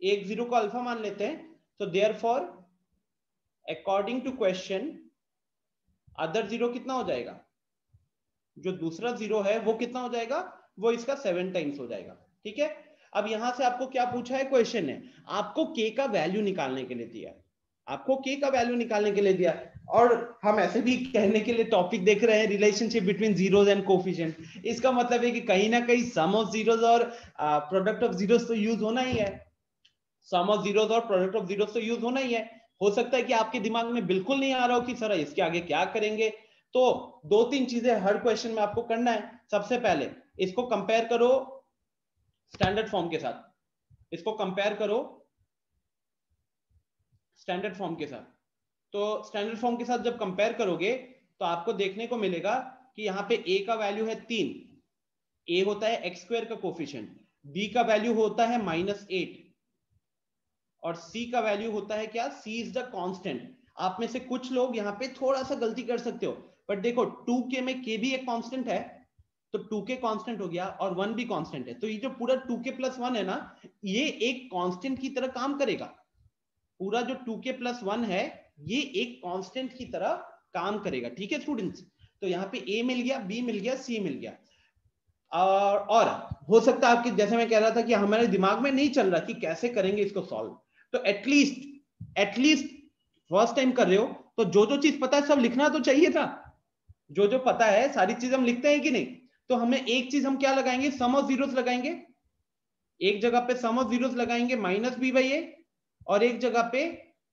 एक ज़ीरो को अल्फ़ा मान लेते हैं। तो therefore according to question other zero कितना हो जाएगा? जो दूसरा ज़ीरो है, वो कितना हो जाएगा? वो इसका सेवन टाइम्स हो जाएगा। ठीक है? अब यहाँ से आपको क्या पूछा है? क्वेश्चन है। आपको के का वैल्यू निकालने के लिए दिया आपको के का वैल्यू निकालने के लिए दिया और हम ऐसे भी कहने के लिए टॉपिक देख रहे हैं relationship between zeros and coefficient इसका मतलब है कि कहीं ना कहीं सम ऑफ़ जीरोस और प्रोडक्ट ऑफ़ जीरोस तो यूज़ होना ही है। सम ऑफ़ जीरोस और प्रोडक्ट ऑफ़ जीरोस तो यूज़ होना ही है। हो सकता है कि आपके दिमाग में बिल्कुल नहीं आ रहा हो कि, सर, इसके आगे क्या करेंगे? तो दो तीन चीज़ें हर क्वेश्चन में आपको करना है। सबसे पहले, इसको कंपेयर करो स्टैंडर्ड फॉर्म के साथ। इसको कंपेयर करो स्टैंडर्ड फॉर्म के साथ। तो स्टैंडर्ड फॉर्म के साथ जब कंपेयर करोगे तो आपको देखने को मिलेगा कि यहाँ पे ए का वैल्यू है तीन। ए होता है एक्स स्क्वायर का कोफिशियंट बी का वैल्यू होता है माइनस एट और सी का वैल्यू होता है क्या? सी इज़ द कांस्टेंट आप में से कुछ लोग यहाँ पे थोड़ा सा गलती कर सकते हो। बट देखो टू के में के भी एक कांस्टेंट है। तो टू के कांस्टेंट हो गया और वन भी कांस्टेंट है। तो ये जो पूरा टू के प्लस वन है ना, ये एक कांस्टेंट की तरह काम करेगा। पूरा जो टू के प्लस वन है, ये एक कांस्टेंट की तरह काम करेगा। ठीक है स्टूडेंट्स तो यहाँ पे ए मिल गया बी मिल गया सी मिल गया। और और हो सकता है आपके, जैसे मैं कह रहा था कि हमारे दिमाग में नहीं चल रहा कि कैसे करेंगे इसको सॉल्व तो एटलीस्ट एटलीस्ट फ़र्स्ट टाइम कर रहे हो तो जो जो चीज़ पता है सब लिखना तो चाहिए था। जो जो पता है, सारी चीज़ हम लिखते हैं कि नहीं? तो हमें एक चीज़ हम क्या लगाएँगे? सम ऑफ़ जीरोस लगाएँगे। एक जगह पे सम ऑफ़ जीरोस लगाएँगे माइनस बी बाई ए और एक जगह पे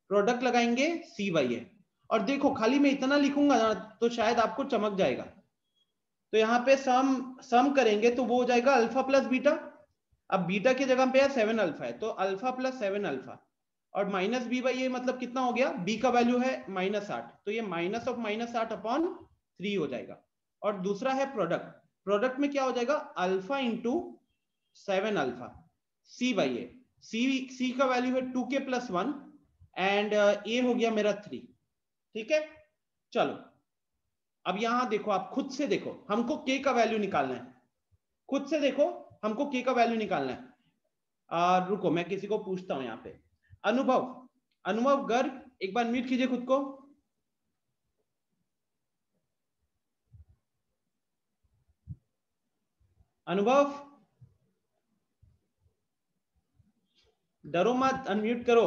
प्रोडक्ट लगाएँगे सी बाई ए और देखो, खाली मैं इतना लिखूँगा ना तो शायद आपको चमक जाएगा। तो यहाँ पे सम सम करेंगे तो वो हो जाएगा अल्फ़ा प्लस बीटा अब बीटा की जगह पे है सेवन अल्फ़ा है तो अल्फ़ा प्लस सेवन अल्फ़ा और माइनस बी बाई ये मतलब कितना हो गया? बी का वैल्यू है माइनस आठ। तो ये माइनस ऑफ़ माइनस आठ अपॉन थ्री हो जाएगा। और दूसरा है प्रोडक्ट प्रोडक्ट में क्या हो जाएगा? Alpha into seven alpha c by a c c का वैल्यू है टू के प्लस वन एंड ए हो गया मेरा थ्री ठीक है? चलो। अब यहाँ देखो आप खुद से देखो। हमको के का वैल्यू निकालना है। खुद से देखो हमको के का वैल्यू निकालना है। आ, रुको मैं किसी को पूछता हूँ यहाँ पे। अनुभव। अनुभव गर्ग एक बार म्यूट कीजिए खुद को। अनुभव? डरो मत अनम्यूट करो।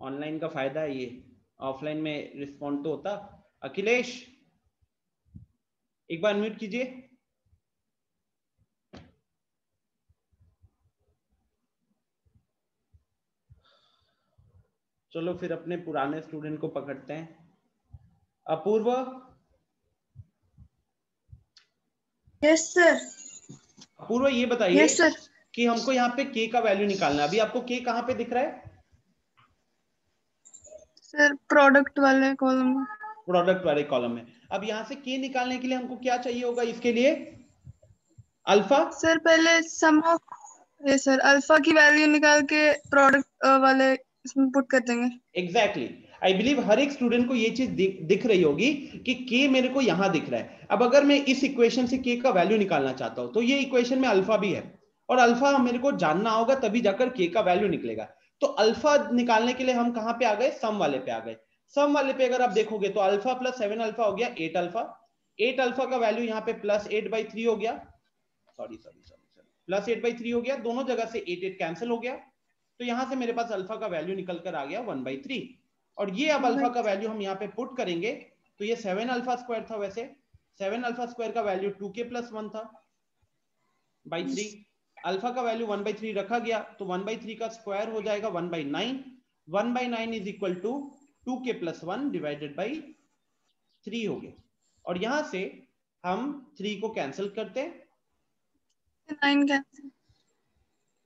ऑनलाइन का फ़ायदा है ये। ऑफलाइन में रिस्पॉन्ड तो होता। अखिलेश, एक बार म्यूट कीजिए। चलो फिर अपने पुराने स्टूडेंट को पकड़ते हैं। अपूर्व? यस सर अपूर्व ये बताइए यस सर कि हमको यहाँ पे के का वैल्यू निकालना है। अभी आपको के कहाँ पे दिख रहा है? सर प्रोडक्ट वाले कॉलम में। प्रोडक्ट वाले कॉलम में। अब यहाँ से के निकालने के लिए हमको क्या चाहिए होगा इसके लिए? अल्फ़ा सर पहले सम ऑफ़ सर अल्फ़ा की वैल्यू निकाल के प्रोडक्ट वाले इसमें पुट कर देंगे। एग्जैक्टली आई बिलीव हर एक स्टूडेंट को ये चीज़ दिख, रही होगी कि के मेरे को यहाँ दिख रहा है। अब अगर मैं इस इक्वेशन से के का वैल्यू निकालना चाहता हूँ तो ये इक्वेशन में अल्फ़ा भी है। और अल्फ़ा मेरे को जानना होगा तभी जाकर के का वैल्यू निकलेगा। तो अल्फ़ा निकालने के लिए हम कहाँ पे आ गए? सम वाले पे आ गए। सम वाले पे अगर आप देखोगे तो अल्फ़ा प्लस सेवन अल्फ़ा हो गया एट अल्फ़ा एट अल्फ़ा का वैल्यू यहाँ पे प्लस एट बाई थ्री हो गया। Sorry sorry sorry plus eight by three हो गया। दोनों जगह से एट एट कैंसिल हो गया। तो यहाँ से मेरे पास अल्फ़ा का वैल्यू निकल कर आ गया वन बाई थ्री और ये अब अल्फ़ा का वैल्यू हम यहाँ पे पुट करेंगे तो ये सेवन अल्फ़ा स्क्वायर था वैसे। सेवन अल्फ़ा स्क्वायर का value two k plus one था बाई थ्री अल्फ़ा का वैल्यू वन बाई थ्री रखा गया तो वन बाई थ्री का स्क्वायर हो जाएगा one by nine one by nine is equal to two k plus one divided by three हो गया। और यहाँ से हम थ्री को कैंसिल करते हैं।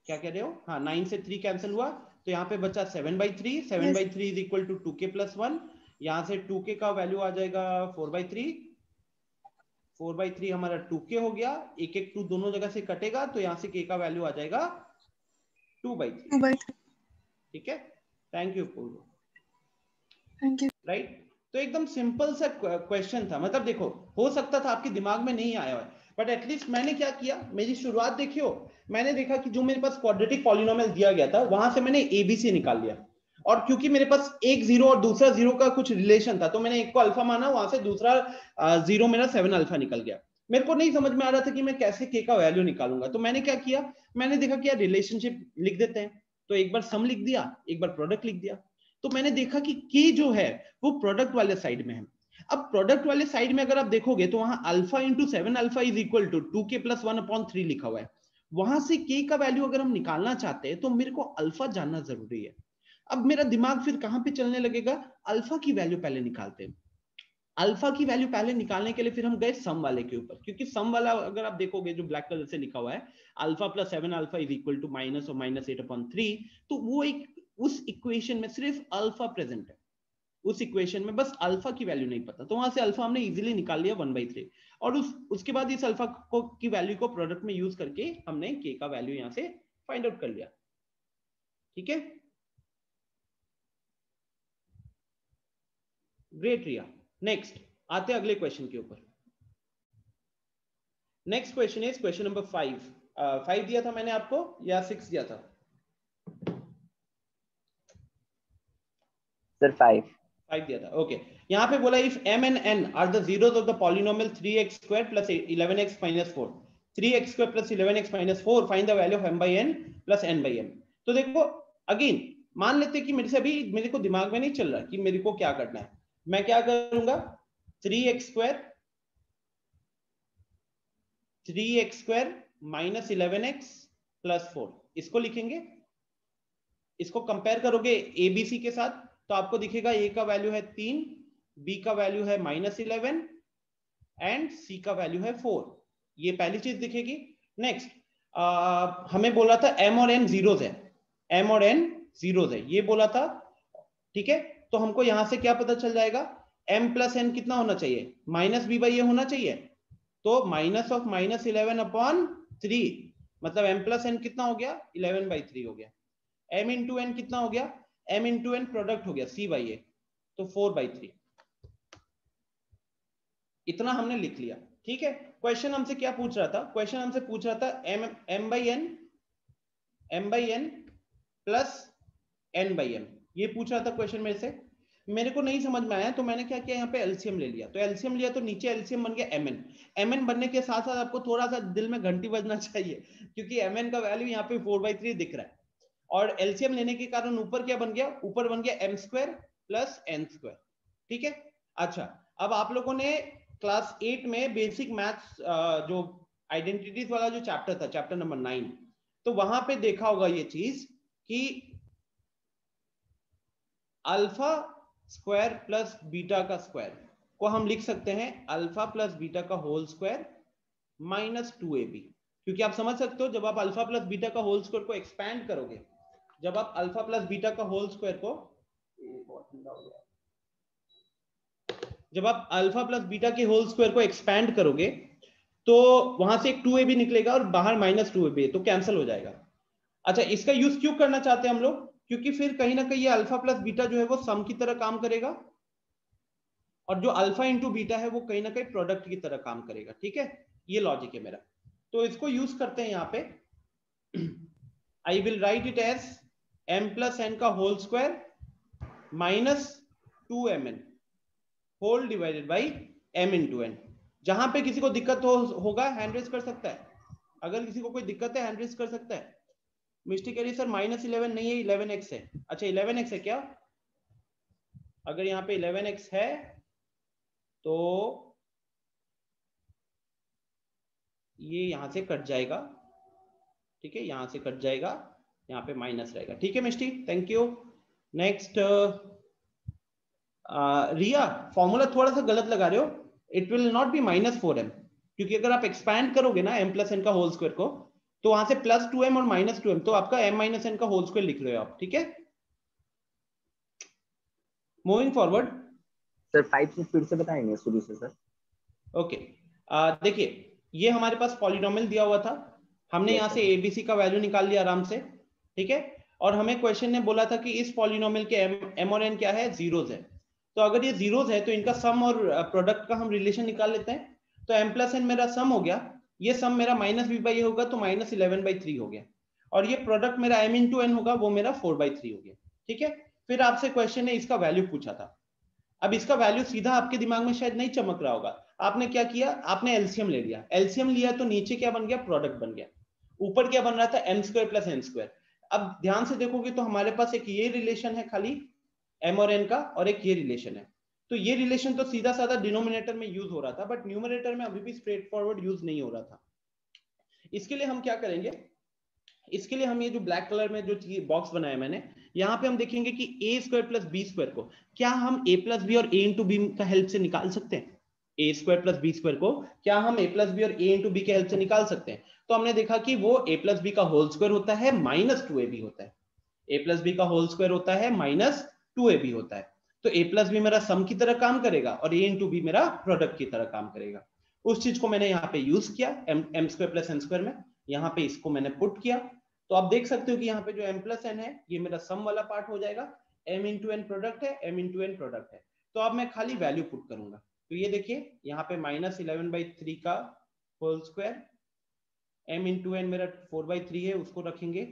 क्या कह रहे हो? हाँ नाइन से थ्री कैंसिल हुआ। तो यहाँ पे बचा seven by three seven by three is equal to two k plus one यहाँ से टू के का वैल्यू आ जाएगा four by three four by three हमारा टू के हो गया. एक एक टू दोनों जगह से कटेगा तो यहाँ से के का वैल्यू आ जाएगा टू बाई थ्री ठीक है? Thank you Purv thank you right तो एकदम सिंपल सा क्वेश्चन था. मतलब देखो हो सकता था आपके दिमाग में नहीं आया है बट एटलीस्ट मैंने क्या किया? मेरी शुरुआत देखियो, मैंने देखा कि जो मेरे पास क्वाड्रेटिक पॉलिनोमियल दिया गया था, वहाँ से मैंने एबीसी निकाल लिया। और क्योंकि मेरे पास एक ज़ीरो और दूसरा ज़ीरो का कुछ रिलेशन था तो मैंने एक को अल्फ़ा माना, वहाँ से दूसरा ज़ीरो मेरा सेवन अल्फ़ा निकल गया। मेरे को नहीं समझ में आ रहा था कि मैं कैसे के का वैल्यू निकालूँगा। तो मैंने क्या किया? मैंने देखा कि यार रिलेशनशिप लिख देते हैं। तो एक बार सम लिख दिया, एक बार प्रोडक्ट लिख दिया। तो मैंने देखा कि के जो है, वो प्रोडक्ट वाले साइड में है। अब प्रोडक्ट वाले साइड में अगर आप देखोगे तो वहाँ alpha into seven alpha is equal to two k plus one upon three लिखा हुआ है। वहाँ से के का वैल्यू अगर हम निकालना चाहते हैं तो मेरे को अल्फ़ा जानना ज़रूरी है। अब मेरा दिमाग फिर कहाँ पे चलने लगेगा? अल्फ़ा की वैल्यू पहले निकालते हैं। अल्फ़ा की वैल्यू पहले निकालने के लिए फिर हम गए सम वाले के ऊपर। क्योंकि सम वाला अगर आप देखोगे जो ब्लैक कलर से लिखा हुआ है alpha plus seven alpha is equal to minus और माइनस एट अपॉन थ्री तो वो एक उस इक्वेशन में सिर्फ़ अल्फ़ा प्रेजेंट है। उस इक्वेशन में बस अल्फ़ा की वैल्यू नहीं पता। तो वहाँ से अल्फ़ा हमने इजीली निकाल लिया वन बाई थ्री और उस, उसके बाद इस अल्फ़ा को, की वैल्यू को प्रोडक्ट में यूज़ करके हमने के का वैल्यू यहाँ से फाइंड आउट कर लिया। ठीक है? ग्रेट रिया नेक्स्ट आते अगले क्वेश्चन के ऊपर। Next question is question number five five दिया था मैंने आपको या सिक्स दिया था? सर फाइव राइट दिया था। Okay okay. यहाँ पे बोला if M and N are the zero of the polynomial three X square plus eleven X minus the value of M by N plus तो देखो अगेन मान लेते कि मेरे से अभी, मेरे को दिमाग में नहीं चल रहा कि मेरे को क्या करना है। मैं क्या करूँगा? Three X square three X square minus eleven X plus four इसको लिखेंगे? इसको कंपेयर करोगे एबीसी के साथ? तो आपको दिखेगा ए का वैल्यू है तीन बी का वैल्यू है माइनस इलेवन एंड सी का वैल्यू है फोर ये पहली चीज़ दिखेगी। नेक्स्ट हमें बोला था एम और एन जीरोज है। एम और एन जीरोज है। ये बोला था, ठीक है? तो हमको यहाँ से क्या पता चल जाएगा? एम प्लस एन कितना होना चाहिए? माइनस बी बाई ए होना चाहिए। तो minus of minus eleven upon three मतलब एम प्लस एन कितना हो गया? इलेवन बाई थ्री हो गया। एम इंटू एन कितना हो गया? एम इंटू एन प्रोडक्ट हो गया सी बाई ए तो फोर बाई थ्री इतना हमने लिख लिया, ठीक है? क्वेश्चन हमसे क्या पूछ रहा था? क्वेश्चन हमसे पूछ रहा था M M by N M by N plus N by M ये पूछ रहा था क्वेश्चन मेरे से। मेरे को नहीं समझ में आया तो मैंने क्या किया? यहाँ पे एलसीएम ले लिया। तो एलसीएम लिया तो नीचे एलसीएम बन गया एमएन एमएन बनने के साथ साथ आपको थोड़ा सा दिल में घंटी बजना चाहिए, क्योंकि एमएन का वैल्यू यहाँ पे फोर बाई थ्री दिख रहा है। और एलसीएम लेने के कारण ऊपर क्या बन गया? ऊपर बन गया M square plus N square ठीक है? अच्छा अब आप लोगों ने क्लास एट में बेसिक मैथ्स जो आइडेंटिटीज वाला जो चैप्टर था चैप्टर नंबर नाइन तो वहाँ पे देखा होगा ये चीज़ कि अल्फ़ा स्क्वायर प्लस बीटा का स्क्वायर को हम लिख सकते हैं अल्फ़ा प्लस बीटा का whole square minus two A B क्योंकि आप समझ सकते हो, जब आप अल्फ़ा प्लस बीटा का होल स्क्वायर को एक्सपैंड करोगे जब आप अल्फ़ा प्लस बीटा का होल स्क्वायर को जब आप अल्फ़ा प्लस बीटा के होल स्क्वायर को एक्सपैंड करोगे तो वहाँ से एक टू ए भी निकलेगा और बाहर माइनस टू ए भी तो कैंसिल हो जाएगा। अच्छा इसका यूज़ क्यों करना चाहते हैं हम लोग? क्योंकि फिर कहीं ना कहीं ये अल्फ़ा प्लस बीटा जो है वो सम की तरह काम करेगा और जो अल्फ़ा इंटू बीटा है वो कहीं ना कहीं प्रोडक्ट की तरह काम करेगा, ठीक है? ये लॉजिक है मेरा। तो इसको यूज़ करते हैं यहाँ पे। I will write it as M plus N का whole square minus two M N whole divided by M into N जहाँ पे किसी को दिक्कत हो, होगा हैंड रेस कर सकता है। अगर किसी को कोई दिक्कत है हैंड रेस कर सकता है। मिस्टी कह रही सर माइनस इलेवन नहीं है इलेवन एक्स है। अच्छा इलेवन एक्स है क्या? अगर यहाँ पे इलेवन एक्स है तो ये यहाँ से कट जाएगा। ठीक है, यहाँ से कट जाएगा। यहाँ पे माइनस रहेगा। ठीक है Misti? Thank you next Riya formula थोड़ा सा गलत लगा रहे हो। It will not be minus four M क्योंकि अगर आप एक्सपैंड करोगे ना एम प्लस एन का होल स्क्वायर को तो वहाँ से प्लस टू एम और माइनस टू एम तो आपका एम माइनस एन का होल स्क्वायर लिख रहे हो आप ठीक है? मूविंग फॉरवर्ड सर फाइव से फिर से बताएँगे शुरू से सर ओके देखिए ये हमारे पास पॉलिनोमियल दिया हुआ था। हमने यहाँ से एबीसी का वैल्यू निकाल लिया आराम से। ठीक है? और हमें क्वेश्चन ने बोला था कि इस पॉलिनोमियल के एम, और एन क्या है? जीरोज है। तो अगर ये जीरोज है तो इनका सम और प्रोडक्ट का हम रिलेशन निकाल लेते हैं। तो एम प्लस एन मेरा सम हो गया। ये सम मेरा माइनस बी बाई होगा तो माइनस इलेवन बाई थ्री हो गया। और ये प्रोडक्ट मेरा एम इन टू एन होगा वो मेरा फोर बाई थ्री हो गया। ठीक है? फिर आपसे क्वेश्चन ने इसका वैल्यू पूछा था। अब इसका वैल्यू सीधा आपके दिमाग में शायद नहीं चमक रहा होगा। आपने क्या किया? आपने एल्सियम ले लिया। एल्सियम लिया तो नीचे क्या बन गया? प्रोडक्ट बन गया। ऊपर क्या बन रहा था? M square plus N square अब ध्यान से देखोगे तो हमारे पास एक ये रिलेशन है खाली एम और एन का, और एक ये रिलेशन है। तो ये रिलेशन तो सीधा साधा डिनोमिनेटर में यूज़ हो रहा था बट न्यूमिनेटर में अभी भी स्ट्रेट फॉरवर्ड यूज़ नहीं हो रहा था। इसके लिए हम क्या करेंगे? इसके लिए हम ये जो ब्लैक कलर में जो बॉक्स बनाया मैंने, यहाँ पे हम देखेंगे कि A square plus B square को, क्या हम ए प्लस बी और ए इंटू बी का हेल्प से निकाल सकते हैं? A square plus B square को, क्या हम ए प्लस बी और ए इंटू बी के हेल्प से निकाल सकते हैं? तो हमने देखा कि वो ए प्लस बी का होल स्क्वायर होता है माइनस टू ए बी होता है। ए प्लस बी का होल स्क्वायर होता है माइनस टू ए बी होता है। तो ए प्लस बी मेरा सम की तरह काम करेगा और ए इंटू बी मेरा प्रोडक्ट की तरह काम करेगा। उस चीज़ को मैंने यहाँ पे यूज़ किया M M square plus N square में। यहाँ पे इसको मैंने पुट किया। तो आप देख सकते हो कि यहाँ पे जो एम प्लस एन है, ये मेरा सम वाला पार्ट हो जाएगा। एम इंटू एन प्रोडक्ट है एम इंटू एन प्रोडक्ट है। तो अब मैं खाली वैल्यू पुट करूँगा। तो ये देखिए, यहाँ पे माइनस इलेवन बाई थ्री का whole square M into N मेरा फोर बाई थ्री है, उसको रखेंगे।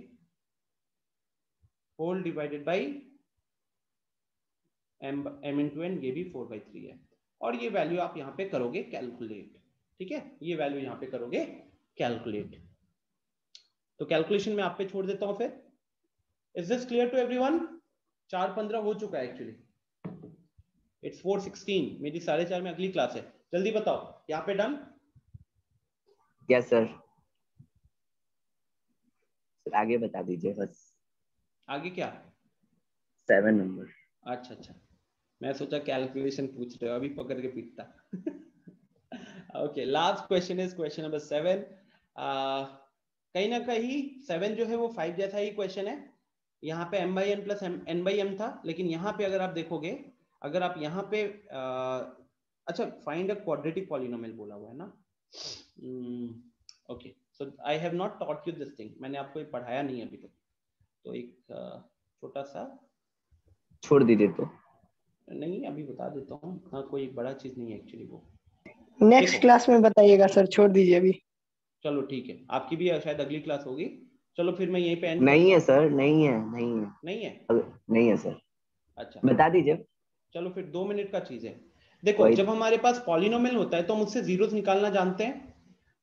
Whole divided by M M into N ये भी फोर बाई थ्री है। और ये वैल्यू आप यहाँ पे करोगे कैलकुलेट ठीक है? ये वैल्यू यहाँ पे करोगे कैलकुलेट तो कैलकुलेशन में आप पे छोड़ देता हूँ फिर। Is this clear to everyone चार पंद्रह हो चुका है एक्चुअली इट्स फोर सिक्सटीन मेरी साढ़े चार में अगली क्लास है। जल्दी बताओ यहाँ पे डन यस सर सर आगे बता दीजिए बस। आगे क्या? सेवन नंबर अच्छा अच्छा। मैं सोचा कैलकुलेशन पूछ रहे हो अभी पकड़ के पीटता। Okay last question is question number seven कहीं ना कहीं सेवन जो है वो फाइव जैसा ही क्वेश्चन है। यहाँ पे M by N plus N by M था लेकिन यहाँ पे अगर आप देखोगे अगर आप यहाँ पे आ, अच्छा फाइंड अ क्वाड्रेटिक पॉलिनोमियल बोला हुआ है ना? Okay so I have not taught you this thing मैंने आपको ये पढ़ाया नहीं अभी तक। तो एक छोटा सा छोड़ दीजिए तो। नहीं अभी बता देता हूँ। हाँ कोई बड़ा चीज़ नहीं है एक्चुअली वो। नेक्स्ट क्लास में बताइएगा सर छोड़ दीजिए अभी। चलो ठीक है। आपकी भी शायद अगली क्लास होगी। चलो फिर मैं यहीं पे नहीं है सर नहीं है नहीं है। नहीं है? नहीं है सर अच्छा। बता दीजिए। चलो फिर दो मिनट का चीज़ है। देखो जब हमारे पास पॉलिनोमियल होता है तो हम उससे जीरोस निकालना जानते हैं।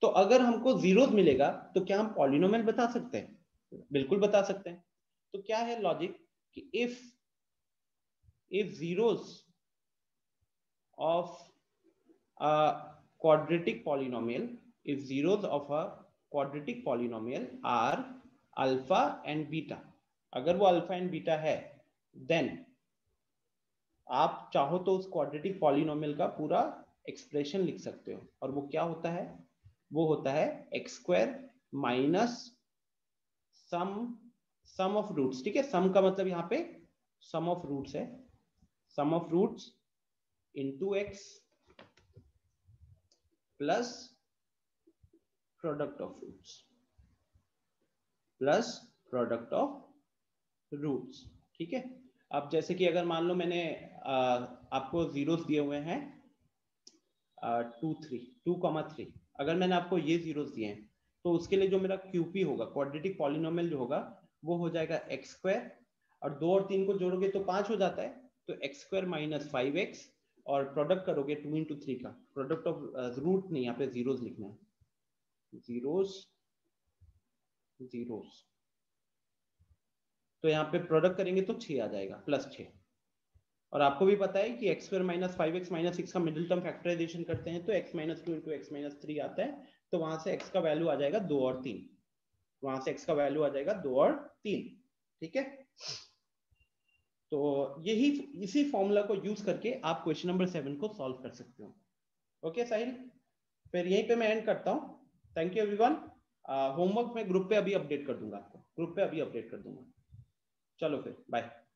तो अगर हमको जीरोस मिलेगा तो क्या हम पॉलिनोमियल बता सकते हैं? बिल्कुल बता सकते हैं। तो क्या है लॉजिक कि if if zeros of quadratic polynomial if zeros of a quadratic polynomial are alpha and beta अगर वो अल्फ़ा एंड बीटा है देन आप चाहो तो उस क्वाड्रेटिक पॉलिनोमियल का पूरा एक्सप्रेशन लिख सकते हो। और वो क्या होता है? वो होता है X square minus sum sum of roots ठीक है? सम का मतलब यहाँ पे सम ऑफ़ रूट्स है। Sum of roots into X plus product of roots plus product of roots ठीक है? अब जैसे कि अगर मान लो मैंने आपको जीरोस दिए हुए हैं two three two comma three अगर मैंने आपको ये जीरोस दिए हैं तो उसके लिए जो मेरा क्यूपी होगा क्वाड्रेटिक पॉलिनोमियल जो होगा, वो हो जाएगा एक्स स्क्वायर और दो और तीन को जोड़ोगे तो पाँच हो जाता है तो X square minus five X और प्रोडक्ट करोगे टू इंटू थ्री का। प्रोडक्ट ऑफ़ रूट नहीं, यहाँ पे जीरोस लिखना है। जीरोस जीरोस तो यहाँ पे प्रोडक्ट करेंगे तो छह आ जाएगा प्लस छ और आपको भी पता है कि X square minus five X minus six का मिडिल टर्म फैक्टराइजेशन करते हैं तो X minus two into X minus three आता है तो वहाँ से एक्स का वैल्यू आ जाएगा दो और तीन। वहाँ से एक्स का वैल्यू आ जाएगा दो और तीन, ठीक है? तो यही इसी फॉर्मूला को यूज़ करके आप क्वेश्चन नंबर सेवन को सॉल्व कर सकते हो। ओके साहिल? फिर यहीं पे मैं एंड करता हूँ। थैंक यू एवरीवन होमवर्क मैं ग्रुप पे अभी अपडेट कर दूँगा आपको। ग्रुप पे अभी अपडेट कर दूँगा। चलो फिर बाय